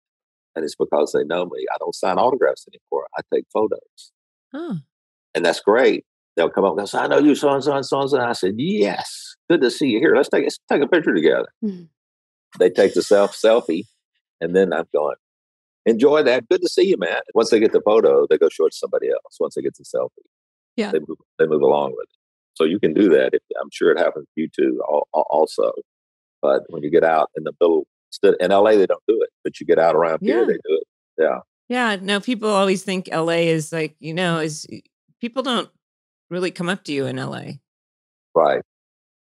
[SPEAKER 3] and it's because they know me, I don't sign autographs anymore. I take photos. And that's great. They'll come up and they'll say, I know you so and so and so and so. And I said, Yes, good to see you here. Let's take, let's take a picture together.
[SPEAKER 2] Mhm.
[SPEAKER 3] They take the self selfie, and then I'm going, Enjoy that. Good to see you, man. Once they get the photo, they go show it to somebody else. Once they get the selfie,
[SPEAKER 1] Yeah.
[SPEAKER 3] they move, they move along with it. So you can do that. If, I'm sure it happens to you too, al- al- also. But when you get out in the middle, instead- in LA, they don't do it, but you get out around
[SPEAKER 1] Yeah.
[SPEAKER 3] here, they do it. Yeah.
[SPEAKER 1] Yeah. No, people always think LA is like, you know, is people don't really come up to you in LA.
[SPEAKER 3] Right.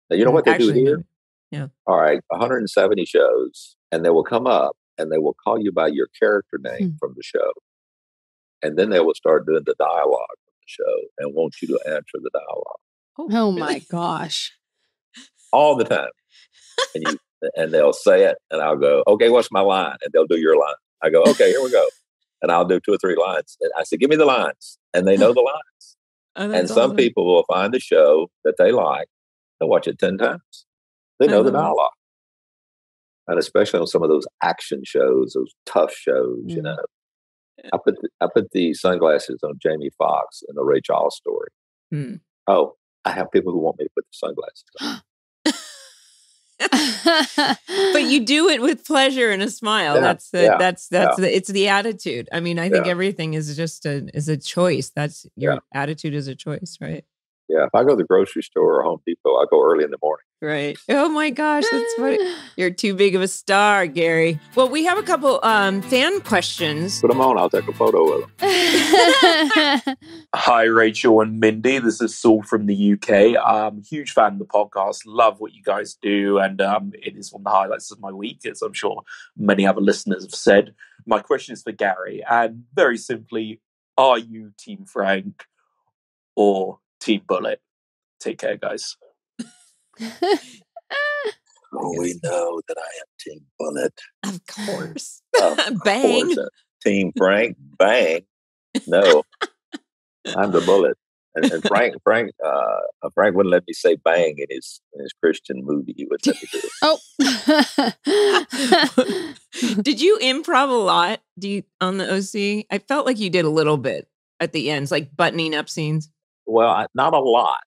[SPEAKER 3] Now, you know what they
[SPEAKER 1] actually,
[SPEAKER 3] do here?
[SPEAKER 1] Yeah.
[SPEAKER 3] All right, 170 shows, and they will come up and they will call you by your character name
[SPEAKER 2] Hmm.
[SPEAKER 3] from the show. And then they will start doing the dialogue from the show and want you to answer the dialogue
[SPEAKER 2] Oh my gosh.
[SPEAKER 3] all the time. And you and they'll say it, and I'll go, okay, what's my line? And they'll do your line. I go, okay, here we go. And I'll do two or three lines. And I said, give me the lines. And they know the lines.
[SPEAKER 1] Oh,
[SPEAKER 3] and some
[SPEAKER 1] awesome.
[SPEAKER 3] people will find the show that they like and watch it 10 times. They know the
[SPEAKER 1] it.
[SPEAKER 3] dialogue. And especially on some of those action shows, those tough shows, you
[SPEAKER 2] Mm.
[SPEAKER 3] know. I put the, I put the sunglasses on Jamie Foxx in the Ray Charles story.
[SPEAKER 1] Hmm.
[SPEAKER 3] Oh, I have people who want me to put the sunglasses on.
[SPEAKER 1] but you do it with pleasure and a smile.
[SPEAKER 3] Yeah,
[SPEAKER 1] that's the
[SPEAKER 3] yeah,
[SPEAKER 1] that's that's the it's the attitude. I mean, I think
[SPEAKER 3] Yeah.
[SPEAKER 1] everything is just a is a choice. That's your attitude is a choice, right?
[SPEAKER 3] Yeah, if I go to the grocery store or Home Depot, I go early in the morning.
[SPEAKER 1] Right. Oh my gosh, that's funny. You're too big of a star, Gary. Well, we have a couple um fan questions.
[SPEAKER 3] Put them on, I'll take a photo of them.
[SPEAKER 4] Hi, Rachel and Mindy. This is Saul from the UK. I'm a huge fan of the podcast. Love what you guys do, and um, it is one of the highlights of my week, as I'm sure many other listeners have said. My question is for Gary, and very simply, are you Team Frank or Team Bullitt? Take care, guys.
[SPEAKER 3] Oh, we know that I am Team Bullitt.
[SPEAKER 1] Of course.
[SPEAKER 3] Of
[SPEAKER 1] Bang.
[SPEAKER 3] course, uh, Team Frank, bang. No, I'm the bullet. And, and Frank, Frank, uh, uh, Frank wouldn't let me say bang in his in his Christian movie. He would let me do it.
[SPEAKER 2] oh.
[SPEAKER 1] did you improv a lot? Do you on the OC? I felt like you did a little bit at the ends, like buttoning up scenes.
[SPEAKER 3] Well, I, not a lot.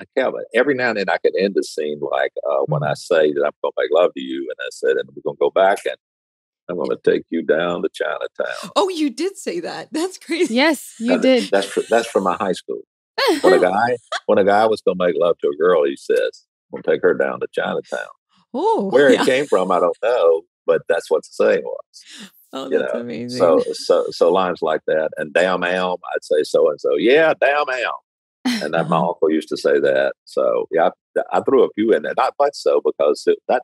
[SPEAKER 3] I can't. But every now and then, I can end a scene like uh, when I say that I'm going to make love to you, and I said, and we're going to go back, and I'm going to take you down to Chinatown.
[SPEAKER 1] Oh, you did say that. That's crazy.
[SPEAKER 2] yes, you
[SPEAKER 3] Now,
[SPEAKER 2] did.
[SPEAKER 3] That's fr- that's from my high school. When a guy when a guy was going to make love to a girl, he says, "We'll take her down to Chinatown."
[SPEAKER 1] Oh,
[SPEAKER 3] Where
[SPEAKER 1] yeah.
[SPEAKER 3] it came from, I don't know, but that's what the saying was.
[SPEAKER 1] Oh,
[SPEAKER 3] you
[SPEAKER 1] that's
[SPEAKER 3] know,
[SPEAKER 1] amazing.
[SPEAKER 3] So so so lines like that, and damn Elm, I'd say so and so. Yeah, damn Elm, and that my
[SPEAKER 1] Uh-huh.
[SPEAKER 3] uncle used to say that. So yeah, I, I threw a few in there, not much so because it, that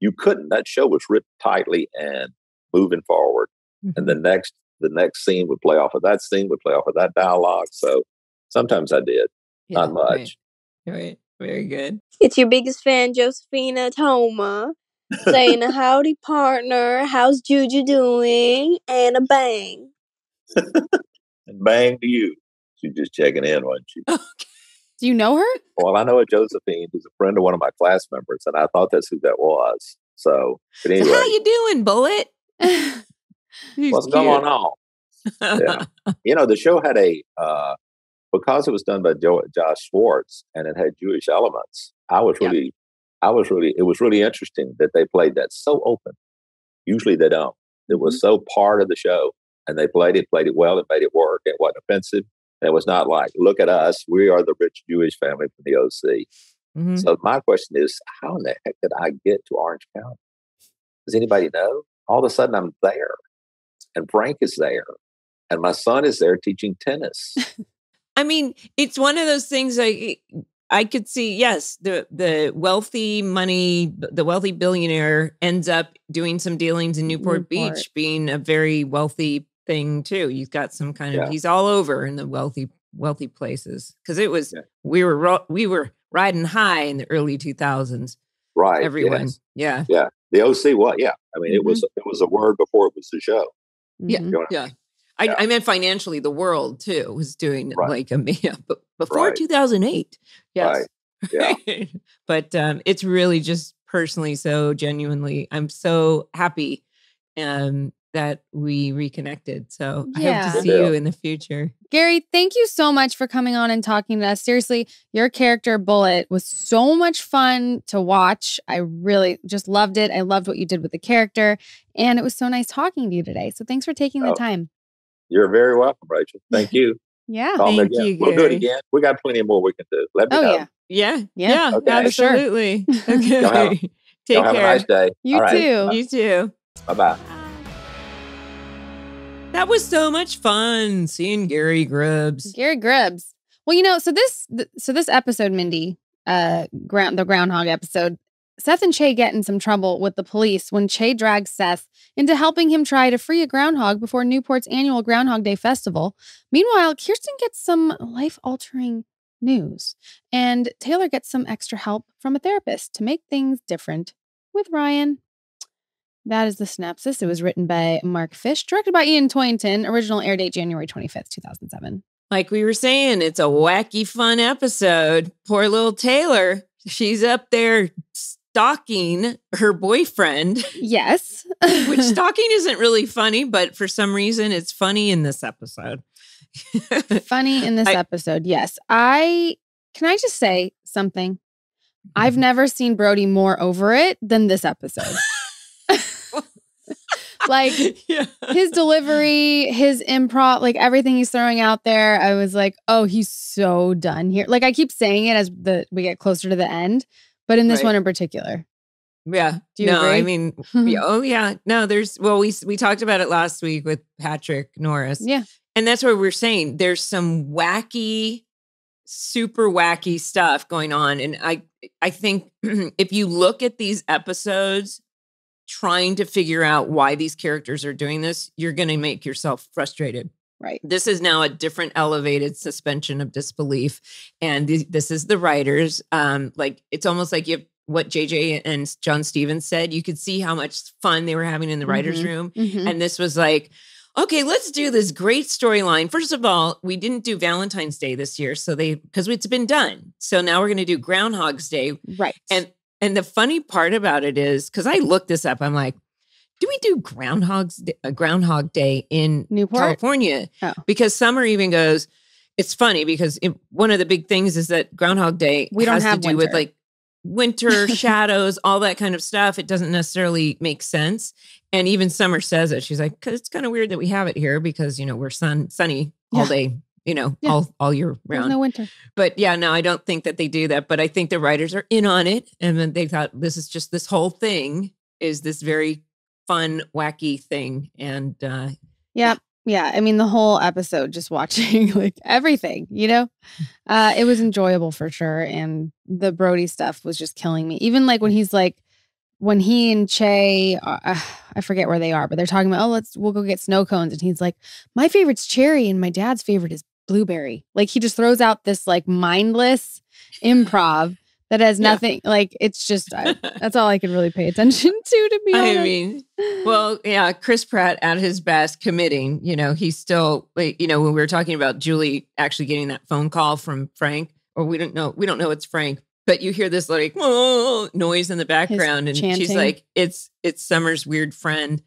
[SPEAKER 3] you couldn't. That show was written tightly and moving forward,
[SPEAKER 1] Mhm.
[SPEAKER 3] and the next the next scene would play off of that scene would play off of that dialogue. So sometimes I did,
[SPEAKER 1] Yeah,
[SPEAKER 3] not
[SPEAKER 1] right,
[SPEAKER 3] much.
[SPEAKER 1] Right. Very good.
[SPEAKER 5] It's your biggest fan, Josephina Toma, saying a howdy partner, how's Juju doing, and a bang.
[SPEAKER 3] And bang to you. She's just checking in, wasn't she?
[SPEAKER 2] Do you know her?
[SPEAKER 3] Well, I know a Josephine who's a friend of one of my class members, and I thought that's who that was. So, but
[SPEAKER 1] So how you doing, Bullitt?
[SPEAKER 3] What's
[SPEAKER 1] cute.
[SPEAKER 3] going on? Yeah. you know, the show had a uh, because it was done by jo- Josh Schwartz and it had Jewish elements. I was really, I was really, it was really interesting that they played that so open. Usually they don't. It was so part of the show, and they played it, played it well, and made it work. It wasn't offensive. And it was not like, look at us, we are the rich Jewish family from the OC.
[SPEAKER 1] Mhm.
[SPEAKER 3] So my question is, how in the heck did I get to Orange County? Does anybody know? All of a sudden, I'm there, and Frank is there, and my son is there teaching tennis.
[SPEAKER 1] I mean, it's one of those things like I could see, yes, the the wealthy money, the wealthy billionaire ends up doing some dealings in Newport,
[SPEAKER 2] Newport.
[SPEAKER 1] Beach, being a very wealthy thing too. He's got some kind of
[SPEAKER 3] Yeah.
[SPEAKER 1] he's all over in the wealthy wealthy places because it was
[SPEAKER 3] Yeah.
[SPEAKER 1] we were ro- we were riding high in the early two thousands.
[SPEAKER 3] right?
[SPEAKER 1] Everyone,
[SPEAKER 3] yes.
[SPEAKER 1] yeah,
[SPEAKER 3] The OC. What? Yeah. I mean, it
[SPEAKER 1] Mm-hmm.
[SPEAKER 3] was it was a word before it was the show.
[SPEAKER 1] Yeah.
[SPEAKER 3] You know I
[SPEAKER 1] yeah.
[SPEAKER 3] mean?
[SPEAKER 1] I,
[SPEAKER 3] Yeah.
[SPEAKER 1] I meant financially, the world too was doing
[SPEAKER 3] Right.
[SPEAKER 1] like a yeah, but before
[SPEAKER 3] Right.
[SPEAKER 1] two thousand eight, yes.
[SPEAKER 3] Right. Yeah.
[SPEAKER 1] but um, it's really just personally so genuinely i'm so happy um, that we reconnected so i hope to see
[SPEAKER 3] Yeah.
[SPEAKER 1] you in the future
[SPEAKER 2] Gary, thank you so much for coming on and talking to us. Seriously, your character Bullitt was so much fun to watch. I really just loved it. I loved what you did with the character, and it was so nice talking to you today. So thanks for taking the
[SPEAKER 3] Oh.
[SPEAKER 2] time.
[SPEAKER 3] You're very welcome, Rachel. Thank you.
[SPEAKER 2] Yeah.
[SPEAKER 3] Call
[SPEAKER 1] Thank
[SPEAKER 3] again.
[SPEAKER 1] you,
[SPEAKER 3] We'll do it again. We got plenty more we can do. Let me
[SPEAKER 2] Oh
[SPEAKER 3] know.
[SPEAKER 2] yeah.
[SPEAKER 1] yeah
[SPEAKER 2] Yeah,
[SPEAKER 1] yeah,
[SPEAKER 3] Okay.
[SPEAKER 1] absolutely okay
[SPEAKER 3] have-
[SPEAKER 1] take
[SPEAKER 3] Y'all have
[SPEAKER 1] care
[SPEAKER 3] a nice day.
[SPEAKER 2] You
[SPEAKER 3] All right.
[SPEAKER 2] too.
[SPEAKER 1] you too
[SPEAKER 3] Bye bye.
[SPEAKER 1] That was so much fun seeing Gary Grubbs.
[SPEAKER 2] Gary Grubbs. Well, you know, so this th- so this episode, Mindy, uh, ground the groundhog episode. Seth and Che get in some trouble with the police when Che drags Seth into helping him try to free a groundhog before Newport's annual Groundhog Day festival. Meanwhile, Kirsten gets some life altering news, and Taylor gets some extra help from a therapist to make things different with Ryan. That is the synopsis. It was written by Mark Fish, directed by Ian Toynton, original air date January 25th, 2007.
[SPEAKER 1] Like we were saying, it's a wacky, fun episode. Poor little Taylor. She's up there stalking her boyfriend,
[SPEAKER 2] Yes.
[SPEAKER 1] which stalking isn't really funny, but for some reason it's funny in this episode.
[SPEAKER 2] funny in this
[SPEAKER 1] I-
[SPEAKER 2] episode. Yes. I can I just say something? I've mm-hmm. never seen Brody more over it than this episode. like
[SPEAKER 1] yeah.
[SPEAKER 2] his delivery, his improv, like everything he's throwing out there, I was like, oh, he's so done here. Like I keep saying it as the we get closer to the end, but in this
[SPEAKER 1] Right.
[SPEAKER 2] one in particular.
[SPEAKER 1] Yeah.
[SPEAKER 2] Do you
[SPEAKER 1] no, I mean, oh yeah. No, there's well, we we talked about it last week with Patrick Norris.
[SPEAKER 2] Yeah.
[SPEAKER 1] And that's what we're saying. There's some wacky, super wacky stuff going on. And I I think if you look at these episodes trying to figure out why these characters are doing this, you're gonna make yourself frustrated.
[SPEAKER 2] Right.
[SPEAKER 1] This is now a different elevated suspension of disbelief. And th- this is the writers. Um, like it's almost like you have what JJ and John Stephens said. You could see how much fun they were having in the writers'
[SPEAKER 2] Mhm.
[SPEAKER 1] room.
[SPEAKER 2] Mhm.
[SPEAKER 1] And this was like, okay, let's do this great storyline. First of all, we didn't do Valentine's Day this year, so they because it's been done. So now we're gonna do Groundhog's Day.
[SPEAKER 2] Right.
[SPEAKER 1] And and the funny part about it is because I looked this up, I'm like, do we do Groundhog's Day, uh, Groundhog Day in
[SPEAKER 2] Newport?
[SPEAKER 1] California?
[SPEAKER 2] Oh.
[SPEAKER 1] Because Summer even goes, it's funny because it, one of the big things is that Groundhog Day
[SPEAKER 2] We don't
[SPEAKER 1] has
[SPEAKER 2] have
[SPEAKER 1] to do with like winter shadows, all that kind of stuff. It doesn't necessarily make sense. And even Summer says it. She's like, "'Cause it's kind of weird that we have it here because you know we're sun sunny all
[SPEAKER 2] Yeah.
[SPEAKER 1] day, you know,
[SPEAKER 2] Yeah.
[SPEAKER 1] all all year
[SPEAKER 2] There's
[SPEAKER 1] round.
[SPEAKER 2] no winter.
[SPEAKER 1] But yeah, no, I don't think that they do that. But I think the writers are in on it. And then they thought this is just this whole thing is this very fun, wacky thing. And uh
[SPEAKER 2] Yeah. Yeah. I mean, the whole episode, just watching like everything, you know, uh, it was enjoyable for sure. And the Brody stuff was just killing me. Even like when he's like, when he and Che, uh, uh, I forget where they are, but they're talking about, oh, let's, we'll go get snow cones. And he's like, my favorite's cherry and my dad's favorite is blueberry. Like he just throws out this like mindless improv that has
[SPEAKER 1] Yeah.
[SPEAKER 2] nothing, like it's just, I, that's all I could really pay attention to, to be honest.
[SPEAKER 1] I mean, well, yeah, Chris Pratt at his best committing, you know, he's still like, you know, when we were talking about Julie actually getting that phone call from Frank, or we don't know, we don't know it's Frank, but you hear this like noise in the background, and she's like, it's it's Summer's weird friend.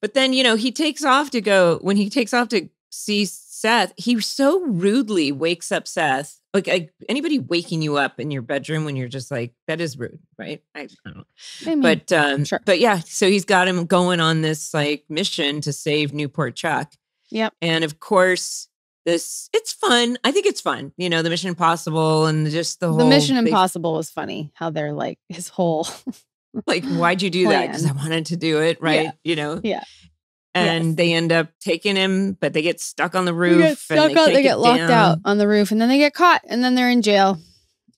[SPEAKER 1] But then, you know, he takes off to go when he takes off to see Seth, he so rudely wakes up Seth. Like, like anybody waking you up in your bedroom when you're just like, that is rude, right? I, I don't know
[SPEAKER 2] I mean,
[SPEAKER 1] but um
[SPEAKER 2] sure.
[SPEAKER 1] but yeah so he's got him going on this like mission to save newport chuck
[SPEAKER 2] Yep.
[SPEAKER 1] and of course this it's fun i think it's fun you know the mission impossible and just the whole
[SPEAKER 2] the Mission
[SPEAKER 1] they-
[SPEAKER 2] Impossible was funny. How they're like his whole
[SPEAKER 1] like why'd you do that because i wanted to do it right you know
[SPEAKER 2] Yeah.
[SPEAKER 1] And
[SPEAKER 2] Yes.
[SPEAKER 1] they end up taking him but they get stuck on the
[SPEAKER 2] they
[SPEAKER 1] roof
[SPEAKER 2] get stuck
[SPEAKER 1] and
[SPEAKER 2] out,
[SPEAKER 1] they,
[SPEAKER 2] they get locked out on the roof, and then they get caught, and then they're in jail.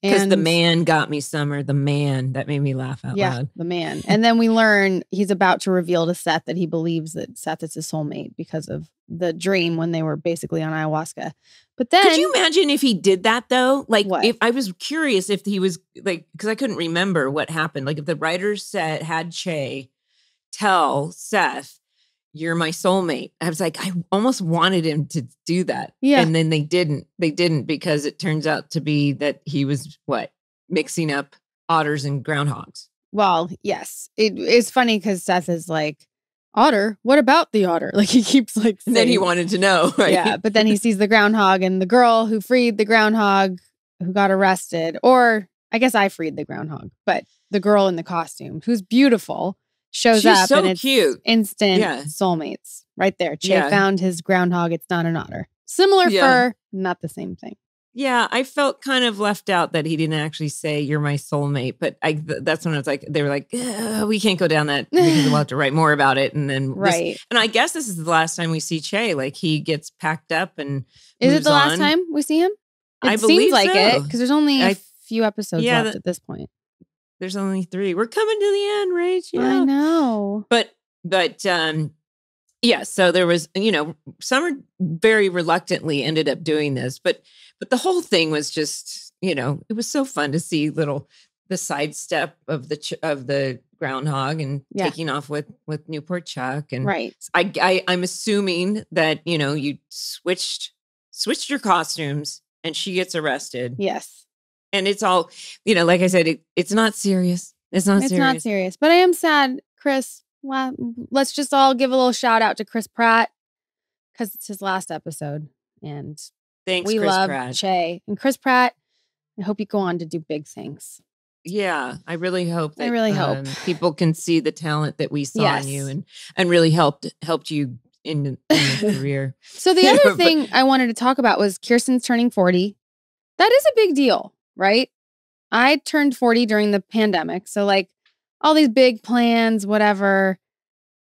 [SPEAKER 1] because the man got me summer the man that made me laugh out
[SPEAKER 2] yeah,
[SPEAKER 1] loud
[SPEAKER 2] the man, and then we learn he's about to reveal to Seth that he believes that Seth is his soulmate because of the dream when they were basically on ayahuasca. But then,
[SPEAKER 1] Could you imagine if he did that though? Like,
[SPEAKER 2] What?
[SPEAKER 1] if I was curious if he was like, because I couldn't remember what happened. Like, if the writers said had Che tell Seth, "You're my soulmate," I was like, I almost wanted him to do that.
[SPEAKER 2] Yeah.
[SPEAKER 1] and then they didn't. They didn't because it turns out to be that he was what mixing up otters and groundhogs.
[SPEAKER 2] well, yes, it's funny because Seth is like, "Otter, what about the otter?" Like he keeps like,
[SPEAKER 1] And then he wanted to know, right?
[SPEAKER 2] Yeah, but then he sees the groundhog and the girl who freed the groundhog who got arrested. Or I guess I freed the groundhog, but the girl in the costume who's beautiful shows
[SPEAKER 1] She's
[SPEAKER 2] up
[SPEAKER 1] so
[SPEAKER 2] and it's
[SPEAKER 1] cute.
[SPEAKER 2] instant
[SPEAKER 1] Yeah.
[SPEAKER 2] soulmates right there. Che
[SPEAKER 1] Yeah.
[SPEAKER 2] found his groundhog. It's not an otter. Similar
[SPEAKER 1] Yeah.
[SPEAKER 2] fur, not the same thing.
[SPEAKER 1] Yeah, I felt kind of left out that he didn't actually say you're my soulmate, but I th- that's when I was like they were like we can't go down that because we'll have to write more about it and then this-
[SPEAKER 2] Right.
[SPEAKER 1] and I guess this is the last time we see Che like he gets packed up and
[SPEAKER 2] Is it the last time we see him? It
[SPEAKER 1] I
[SPEAKER 2] seems
[SPEAKER 1] believe
[SPEAKER 2] like it because there's only a
[SPEAKER 1] I-
[SPEAKER 2] few episodes
[SPEAKER 1] Yeah,
[SPEAKER 2] left
[SPEAKER 1] the-
[SPEAKER 2] at this point.
[SPEAKER 1] There's only 3. We're coming to the end, Rach.
[SPEAKER 2] I know.
[SPEAKER 1] But but um yeah, so there was, you know, Summer very reluctantly ended up doing this, but but the whole thing was just, you know, it was so fun to see little the sidestep of the ch- of the groundhog and
[SPEAKER 2] Yeah.
[SPEAKER 1] taking off with with Newport Chuck and
[SPEAKER 2] Right.
[SPEAKER 1] I, I I'm assuming that you know you switched switched your costumes and she gets arrested
[SPEAKER 2] Yes.
[SPEAKER 1] And it's all you know like I said it, it's not serious it's not serious.
[SPEAKER 2] it's
[SPEAKER 1] serious
[SPEAKER 2] not serious. But I am sad, Chris. Well, let's just all give a little shout out to Chris Pratt because it's his last episode. And
[SPEAKER 1] thanks
[SPEAKER 2] we
[SPEAKER 1] Chris
[SPEAKER 2] love
[SPEAKER 1] Pratt.
[SPEAKER 2] Che. And Chris Pratt, I hope you go on to do big things.
[SPEAKER 1] yeah I really hope
[SPEAKER 2] I really hope.
[SPEAKER 1] um, people can see the talent that we saw in you and and really helped helped you in, in your career
[SPEAKER 2] So the other thing I wanted to talk about was Kirsten's turning 40. That is a big deal, right? I turned 40 during the pandemic. So like all these big plans, whatever.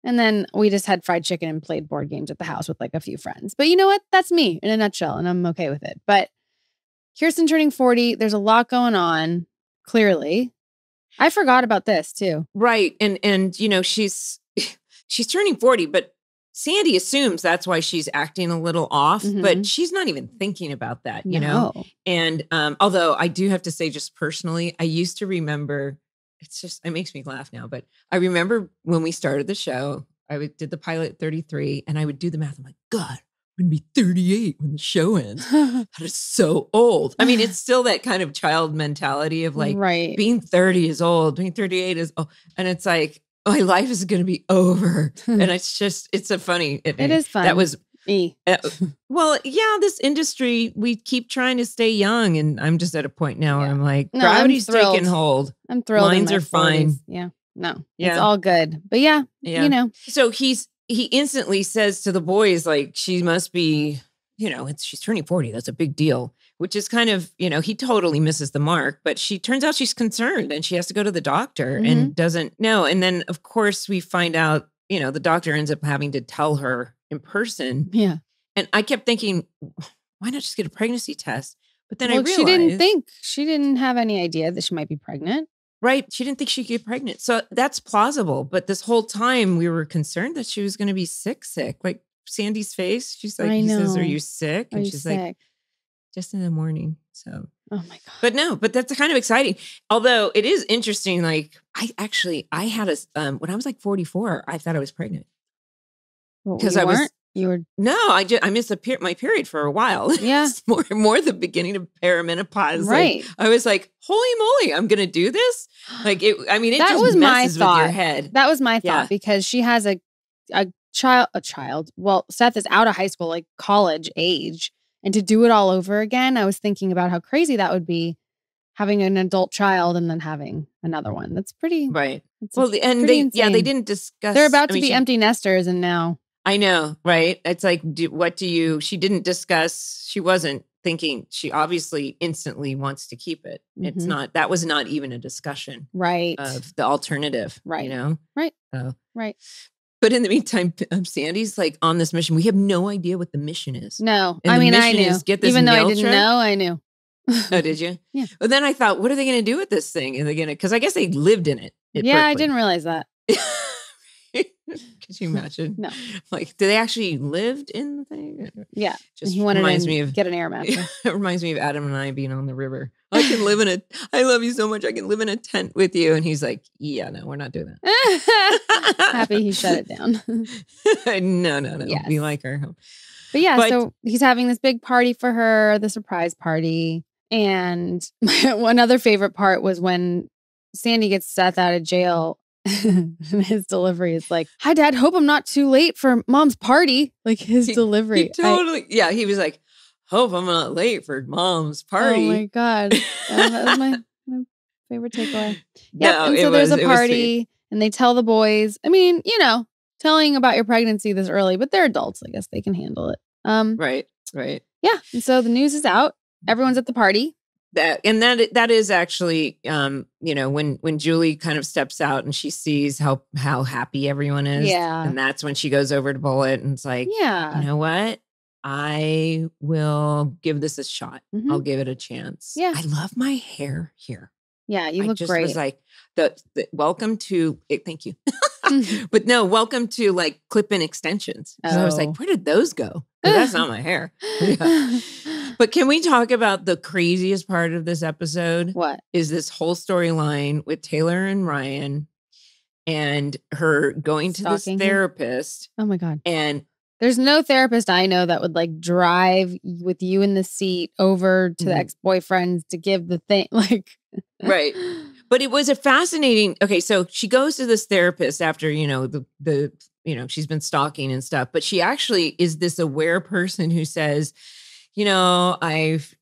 [SPEAKER 2] And then we just had fried chicken and played board games at the house with like a few friends. But you know what? That's me in a nutshell, and I'm okay with it. But Kirsten turning 40, there's a lot going on, clearly. I forgot about this too.
[SPEAKER 1] right and and you know she's she's turning 40 but Sandy assumes that's why she's acting a little off, but
[SPEAKER 2] Mhm.
[SPEAKER 1] she's not even thinking about that, you know? And um, although I do have to say, just personally, I used to remember. It's just it makes me laugh now, but I remember when we started the show. I would, did the pilot 33, and I would do the math. I'm like, God, I'm gonna be 38 when the show ends. That is so old. I mean, it's still that kind of child mentality of like
[SPEAKER 2] right.
[SPEAKER 1] being 30 is old, being 38 is oh, and it's like my life is gonna be over. and it's just it's a funny.
[SPEAKER 2] it is fun.
[SPEAKER 1] That was
[SPEAKER 2] me.
[SPEAKER 1] uh, well, yeah, this industry, we keep trying to stay young. And I'm just at a point now where I'm like,
[SPEAKER 2] No, I'm
[SPEAKER 1] gravity's taking hold.
[SPEAKER 2] I'm thrilled. in
[SPEAKER 1] Lines are fine.
[SPEAKER 2] Yeah. No, it's all good. But yeah,
[SPEAKER 1] Yeah.
[SPEAKER 2] you know,
[SPEAKER 1] So he's, he instantly says to the boys, like, she must be, you know, it's, she's turning 40. That's a big deal, which is kind of, you know, he totally misses the mark, but she turns out she's concerned and she has to go to the doctor
[SPEAKER 2] Mm-hmm.
[SPEAKER 1] and doesn't know. And then, of course, we find out, you know, the doctor ends up having to tell her in person.
[SPEAKER 2] yeah.
[SPEAKER 1] And I kept thinking, why not just get a pregnancy test? But then I
[SPEAKER 2] well,
[SPEAKER 1] realized
[SPEAKER 2] she didn't think she didn't have any idea that she might be pregnant.
[SPEAKER 1] Right. She didn't think she could get pregnant. So that's plausible. But this whole time we were concerned that she was going to be sick, sick. Like Sandy's face. She's like, he says, Are you sick?
[SPEAKER 2] Are
[SPEAKER 1] And she's
[SPEAKER 2] sick?
[SPEAKER 1] like, just in the morning. So,
[SPEAKER 2] oh my god.
[SPEAKER 1] but no, but that's kind of exciting. Although it is interesting. Like, I actually, I had a, um, when I was like 44, I thought I was pregnant. because
[SPEAKER 2] you
[SPEAKER 1] I was-
[SPEAKER 2] weren't? You were.
[SPEAKER 1] No, I just, I missed a per- my period for a while.
[SPEAKER 2] Yeah.
[SPEAKER 1] More, more the beginning of perimenopause. Like,
[SPEAKER 2] Right.
[SPEAKER 1] I was like, holy moly, I'm going to do this. Like, it, I mean, it
[SPEAKER 2] That
[SPEAKER 1] just
[SPEAKER 2] was my
[SPEAKER 1] with your
[SPEAKER 2] thought.
[SPEAKER 1] head.
[SPEAKER 2] That was my thought
[SPEAKER 1] Yeah.
[SPEAKER 2] because she has a a child a child. Well, Seth is out of high school, like college age, and to do it all over again, I was thinking about how crazy that would be having an adult child and then having another one. That's pretty.
[SPEAKER 1] Right.
[SPEAKER 2] it's
[SPEAKER 1] Well, the- and they yeah they didn't discuss.
[SPEAKER 2] They're about
[SPEAKER 1] I
[SPEAKER 2] to
[SPEAKER 1] mean,
[SPEAKER 2] be
[SPEAKER 1] she-
[SPEAKER 2] empty nesters, and now
[SPEAKER 1] I know, right? It's like, do, what do you? She didn't discuss. She wasn't thinking. She obviously instantly wants to keep it. It's
[SPEAKER 2] Mhm.
[SPEAKER 1] not. That was not even a discussion
[SPEAKER 2] right,
[SPEAKER 1] of the alternative.
[SPEAKER 2] Right.
[SPEAKER 1] You know.
[SPEAKER 2] Right.
[SPEAKER 1] So.
[SPEAKER 2] right.
[SPEAKER 1] But in the meantime, um, Sandy's like on this mission. We have no idea what the mission is.
[SPEAKER 2] No,
[SPEAKER 1] And
[SPEAKER 2] I mean I knew.
[SPEAKER 1] get this
[SPEAKER 2] Even though I didn't
[SPEAKER 1] truck?
[SPEAKER 2] know, I knew.
[SPEAKER 1] Oh, did you?
[SPEAKER 2] Yeah.
[SPEAKER 1] But then I thought, what are they going to do with this thing? Are they're going to? Because I guess they lived in it.
[SPEAKER 2] yeah, I didn't realize that.
[SPEAKER 1] Could you imagine?
[SPEAKER 2] No.
[SPEAKER 1] Like, do they actually lived in the thing?
[SPEAKER 2] Yeah,
[SPEAKER 1] Just
[SPEAKER 2] he wanted
[SPEAKER 1] reminds
[SPEAKER 2] to
[SPEAKER 1] me of
[SPEAKER 2] get an air mattress.
[SPEAKER 1] it reminds me of Adam and I being on the river. I can live in a I love you so much. I can live in a tent with you. And he's like, Yeah, no, we're not doing that.
[SPEAKER 2] Happy he shut it down.
[SPEAKER 1] no, no, no. We like our home.
[SPEAKER 2] But yeah,
[SPEAKER 1] But-
[SPEAKER 2] so he's having this big party for her, the surprise party. And one other favorite part was when Sandy gets Seth out of jail. his delivery is like, Hi, Dad. Hope I'm not too late for mom's party. Like his
[SPEAKER 1] He-
[SPEAKER 2] delivery.
[SPEAKER 1] He totally yeah, he was like, Hope I'm not late for mom's party.
[SPEAKER 2] oh my God. That was my, my favorite takeaway. Yeah,
[SPEAKER 1] No,
[SPEAKER 2] and so there's a
[SPEAKER 1] it was sweet.
[SPEAKER 2] party, and they tell the boys. I mean, you know, telling about your pregnancy this early, but they're adults. I guess they can handle it. Um,
[SPEAKER 1] Right, right.
[SPEAKER 2] yeah. And so the news is out. Everyone's at the party.
[SPEAKER 1] That and that that is actually um you know when when Julie kind of steps out and she sees how how happy everyone is
[SPEAKER 2] Yeah.
[SPEAKER 1] and that's when she goes over to Bullitt and it's like
[SPEAKER 2] Yeah.
[SPEAKER 1] you know what I will give this a shot
[SPEAKER 2] Mhm.
[SPEAKER 1] I'll give it a chance
[SPEAKER 2] Yeah.
[SPEAKER 1] I love my hair here
[SPEAKER 2] Yeah, you
[SPEAKER 1] I
[SPEAKER 2] look
[SPEAKER 1] just
[SPEAKER 2] great.
[SPEAKER 1] was like the, the welcome to eh, thank you but no welcome to like clip-in extensions 'Cause I was
[SPEAKER 2] Oh.
[SPEAKER 1] like where did those go that's not my hair Yeah. but can we talk about the craziest part of this episode
[SPEAKER 2] what?
[SPEAKER 1] is this whole storyline with Taylor and Ryan and her going to this
[SPEAKER 2] Stalking him?
[SPEAKER 1] therapist
[SPEAKER 2] Oh my god.
[SPEAKER 1] and
[SPEAKER 2] There's no therapist I know that would like drive with you in the seat over to the
[SPEAKER 1] Mhm.
[SPEAKER 2] ex-boyfriends to give the thing like
[SPEAKER 1] right but it was a fascinating okay so she goes to this therapist after you know the the you know she's been stalking and stuff but she actually is this aware person who says you know i've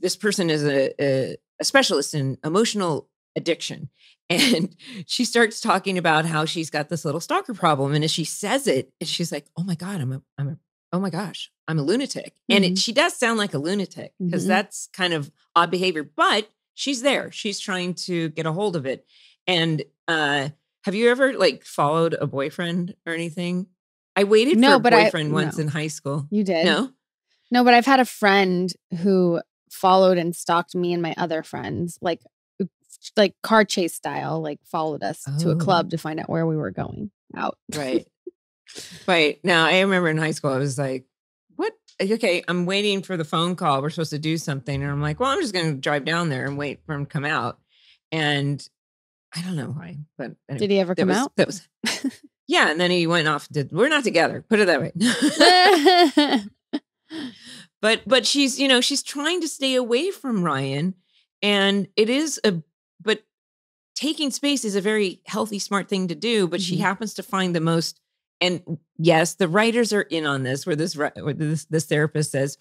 [SPEAKER 1] this person is a, a, a specialist in emotional addiction and she starts talking about how she's got this little stalker problem and as she says it she's like oh my god i'm a i'm a oh my gosh i'm a lunatic and it, she does sound like a lunatic because
[SPEAKER 2] Mhm.
[SPEAKER 1] that's kind of odd behavior but she's there she's trying to get a hold of it and uh have you ever like followed a boyfriend or anything i waited
[SPEAKER 2] No,
[SPEAKER 1] for a
[SPEAKER 2] but I-
[SPEAKER 1] boyfriend once
[SPEAKER 2] no.
[SPEAKER 1] in high school
[SPEAKER 2] You did?
[SPEAKER 1] no
[SPEAKER 2] No, but I've had a friend who followed and stalked me and my other friends, like like car chase style, like followed us to a
[SPEAKER 1] Oh.
[SPEAKER 2] club to find out where we were going out.
[SPEAKER 1] Right. right. Now, I remember in high school, I was like, what? Okay, I'm waiting for the phone call. We're supposed to do something. And I'm like, well, I'm just going to drive down there and wait for him to come out. And I don't know why, but anyway,
[SPEAKER 2] Did he ever come
[SPEAKER 1] was,
[SPEAKER 2] out?
[SPEAKER 1] That was, yeah. And then he went off. Did we're not together? Put it that way. but but she's you know she's trying to stay away from Ryan, and it is a but taking space is a very healthy, smart thing to do. But she
[SPEAKER 2] Mhm.
[SPEAKER 1] happens to find the most. And yes, the writers are in on this. Where this where this this therapist says,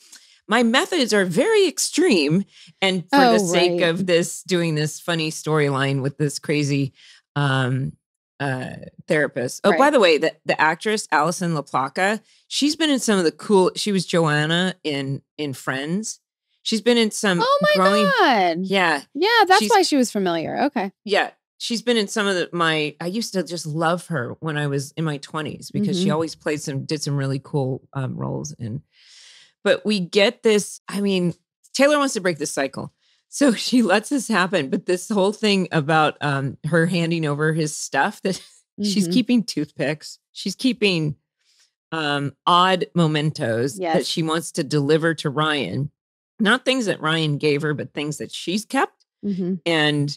[SPEAKER 1] "My methods are very extreme," and for the
[SPEAKER 2] Oh,
[SPEAKER 1] sake
[SPEAKER 2] right.
[SPEAKER 1] of this, doing this funny storyline with this crazy um uh therapist. Oh, by the way, the the actress Alison LaPlaca, she's been in some of the cool. She was Joanna in in Friends. She's been in some.
[SPEAKER 2] oh my
[SPEAKER 1] growing,
[SPEAKER 2] god.
[SPEAKER 1] Yeah,
[SPEAKER 2] Yeah, that's
[SPEAKER 1] She's-
[SPEAKER 2] why she was familiar. Okay.
[SPEAKER 1] yeah. She's been in some of the my. I used to just love her when I was in my twenties because she
[SPEAKER 2] Mhm.
[SPEAKER 1] always played some did some really cool um, roles in. But we get this. I mean, Taylor wants to break this cycle. So she lets this happen, but this whole thing about um, her handing over his stuff that She's
[SPEAKER 2] Mhm.
[SPEAKER 1] keeping toothpicks. She's keeping um, odd mementos that she wants to deliver to Ryan. Not things that Ryan gave her, but things that she's kept.
[SPEAKER 2] Mhm.
[SPEAKER 1] And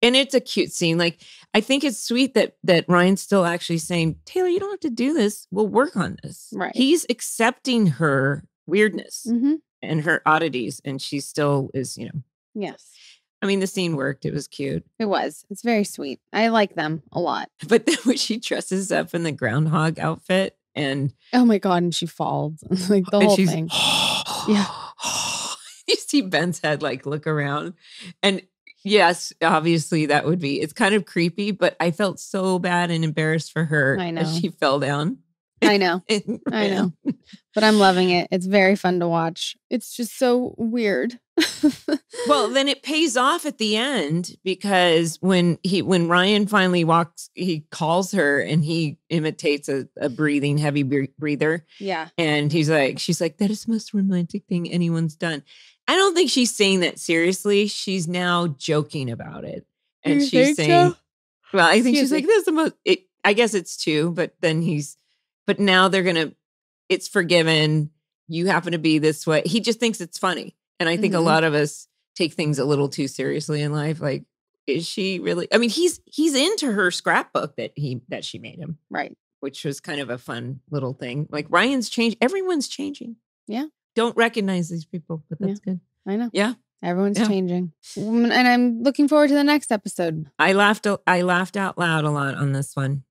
[SPEAKER 1] and it's a cute scene. Like I think it's sweet that that Ryan's still actually saying, Taylor, you don't have to do this. We'll work on this.
[SPEAKER 2] Right.
[SPEAKER 1] He's accepting her weirdness
[SPEAKER 2] Mhm.
[SPEAKER 1] and her oddities, and she still is, you know.
[SPEAKER 2] Yes.
[SPEAKER 1] I mean, the scene worked. It was cute.
[SPEAKER 2] It was. It's very sweet. I like them a lot.
[SPEAKER 1] But then when she dresses up in the groundhog outfit and
[SPEAKER 2] Oh my god, and she falls. like the whole thing. Yeah.
[SPEAKER 1] you see Ben's head like look around. And yes, obviously that would be it's kind of creepy, but I felt so bad and embarrassed for her
[SPEAKER 2] I
[SPEAKER 1] as she fell down.
[SPEAKER 2] I know. I know. But I'm loving it. It's very fun to watch. It's just so weird.
[SPEAKER 1] Well, then it pays off at the end because when he when Ryan finally walks, he calls her and he imitates a, a breathing heavy breather.
[SPEAKER 2] yeah.
[SPEAKER 1] And he's like, she's like, that is the most romantic thing anyone's done. I don't think she's saying that seriously. She's now joking about it. And
[SPEAKER 2] You
[SPEAKER 1] she's
[SPEAKER 2] think
[SPEAKER 1] saying,
[SPEAKER 2] so?
[SPEAKER 1] well, I think
[SPEAKER 2] Excuse
[SPEAKER 1] she's
[SPEAKER 2] me.
[SPEAKER 1] like, this is the most, it, I guess it's two, but then he's, but now they're going to, it's forgiven. You happen to be this way. He just thinks it's funny. And I think a
[SPEAKER 2] Mhm.
[SPEAKER 1] lot of us take things a little too seriously in life. Like, is she really? I mean, he's he's into her scrapbook that he that she made him
[SPEAKER 2] Right.
[SPEAKER 1] which was kind of a fun little thing. Like Ryan's changed, everyone's changing.
[SPEAKER 2] Yeah.
[SPEAKER 1] Don't recognize these people, but that's good.
[SPEAKER 2] I know.
[SPEAKER 1] Yeah.
[SPEAKER 2] Everyone's
[SPEAKER 1] Yeah.
[SPEAKER 2] changing. Mm, And I'm looking forward to the next episode.
[SPEAKER 1] I laughed I laughed out loud a lot on this one.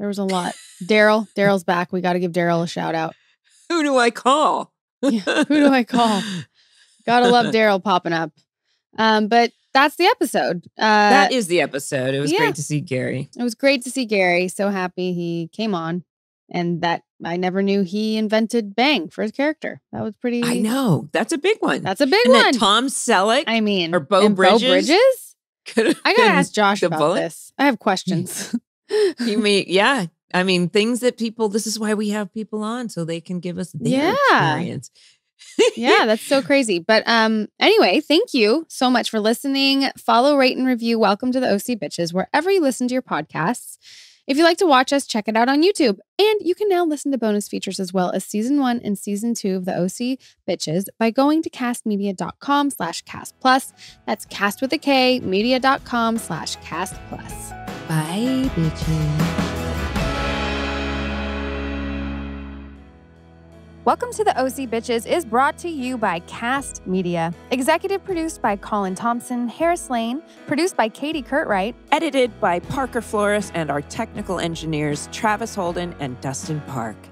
[SPEAKER 2] There was a lot. Daryl. Daryl's back. We got to give Daryl a shout out.
[SPEAKER 1] Who do I call?
[SPEAKER 2] Yeah, who do I call? Gotta love Daryl popping up. Um, but that's the episode. Uh,
[SPEAKER 1] that is the episode. It was
[SPEAKER 2] yeah.
[SPEAKER 1] great to see Gary.
[SPEAKER 2] it was great to see Gary. So happy he came on and that I never knew he invented Bang for his character. That was pretty.
[SPEAKER 1] I know. That's a big one.
[SPEAKER 2] That's a big
[SPEAKER 1] and
[SPEAKER 2] one.
[SPEAKER 1] Tom Selleck
[SPEAKER 2] I mean,
[SPEAKER 1] or Beau Bridges?
[SPEAKER 2] Bridges? I gotta ask Josh about
[SPEAKER 1] bullet.
[SPEAKER 2] this. I have questions.
[SPEAKER 1] You mean, yeah. I mean, things that people, this is why we have people on so they can give us their
[SPEAKER 2] Yeah.
[SPEAKER 1] experience.
[SPEAKER 2] yeah, that's so crazy. But um, anyway, thank you so much for listening. Follow, rate, and review. Welcome to the OC Bitches wherever you listen to your podcasts. If you like to watch us, check it out on YouTube. And you can now listen to bonus features as well as season one and season two of the OC Bitches by going to kastmedia.com slash cast plus. That's cast with a K, media.com slash cast plus.
[SPEAKER 1] Bye, bitches.
[SPEAKER 2] Welcome to the OC Bitches is brought to you by Kast Media. Executive produced by Colin Thompson, Harris Lane, produced by Katie Curtwright,
[SPEAKER 1] Edited by Parker Flores and our technical engineers, Travis Holden and Dustin Park.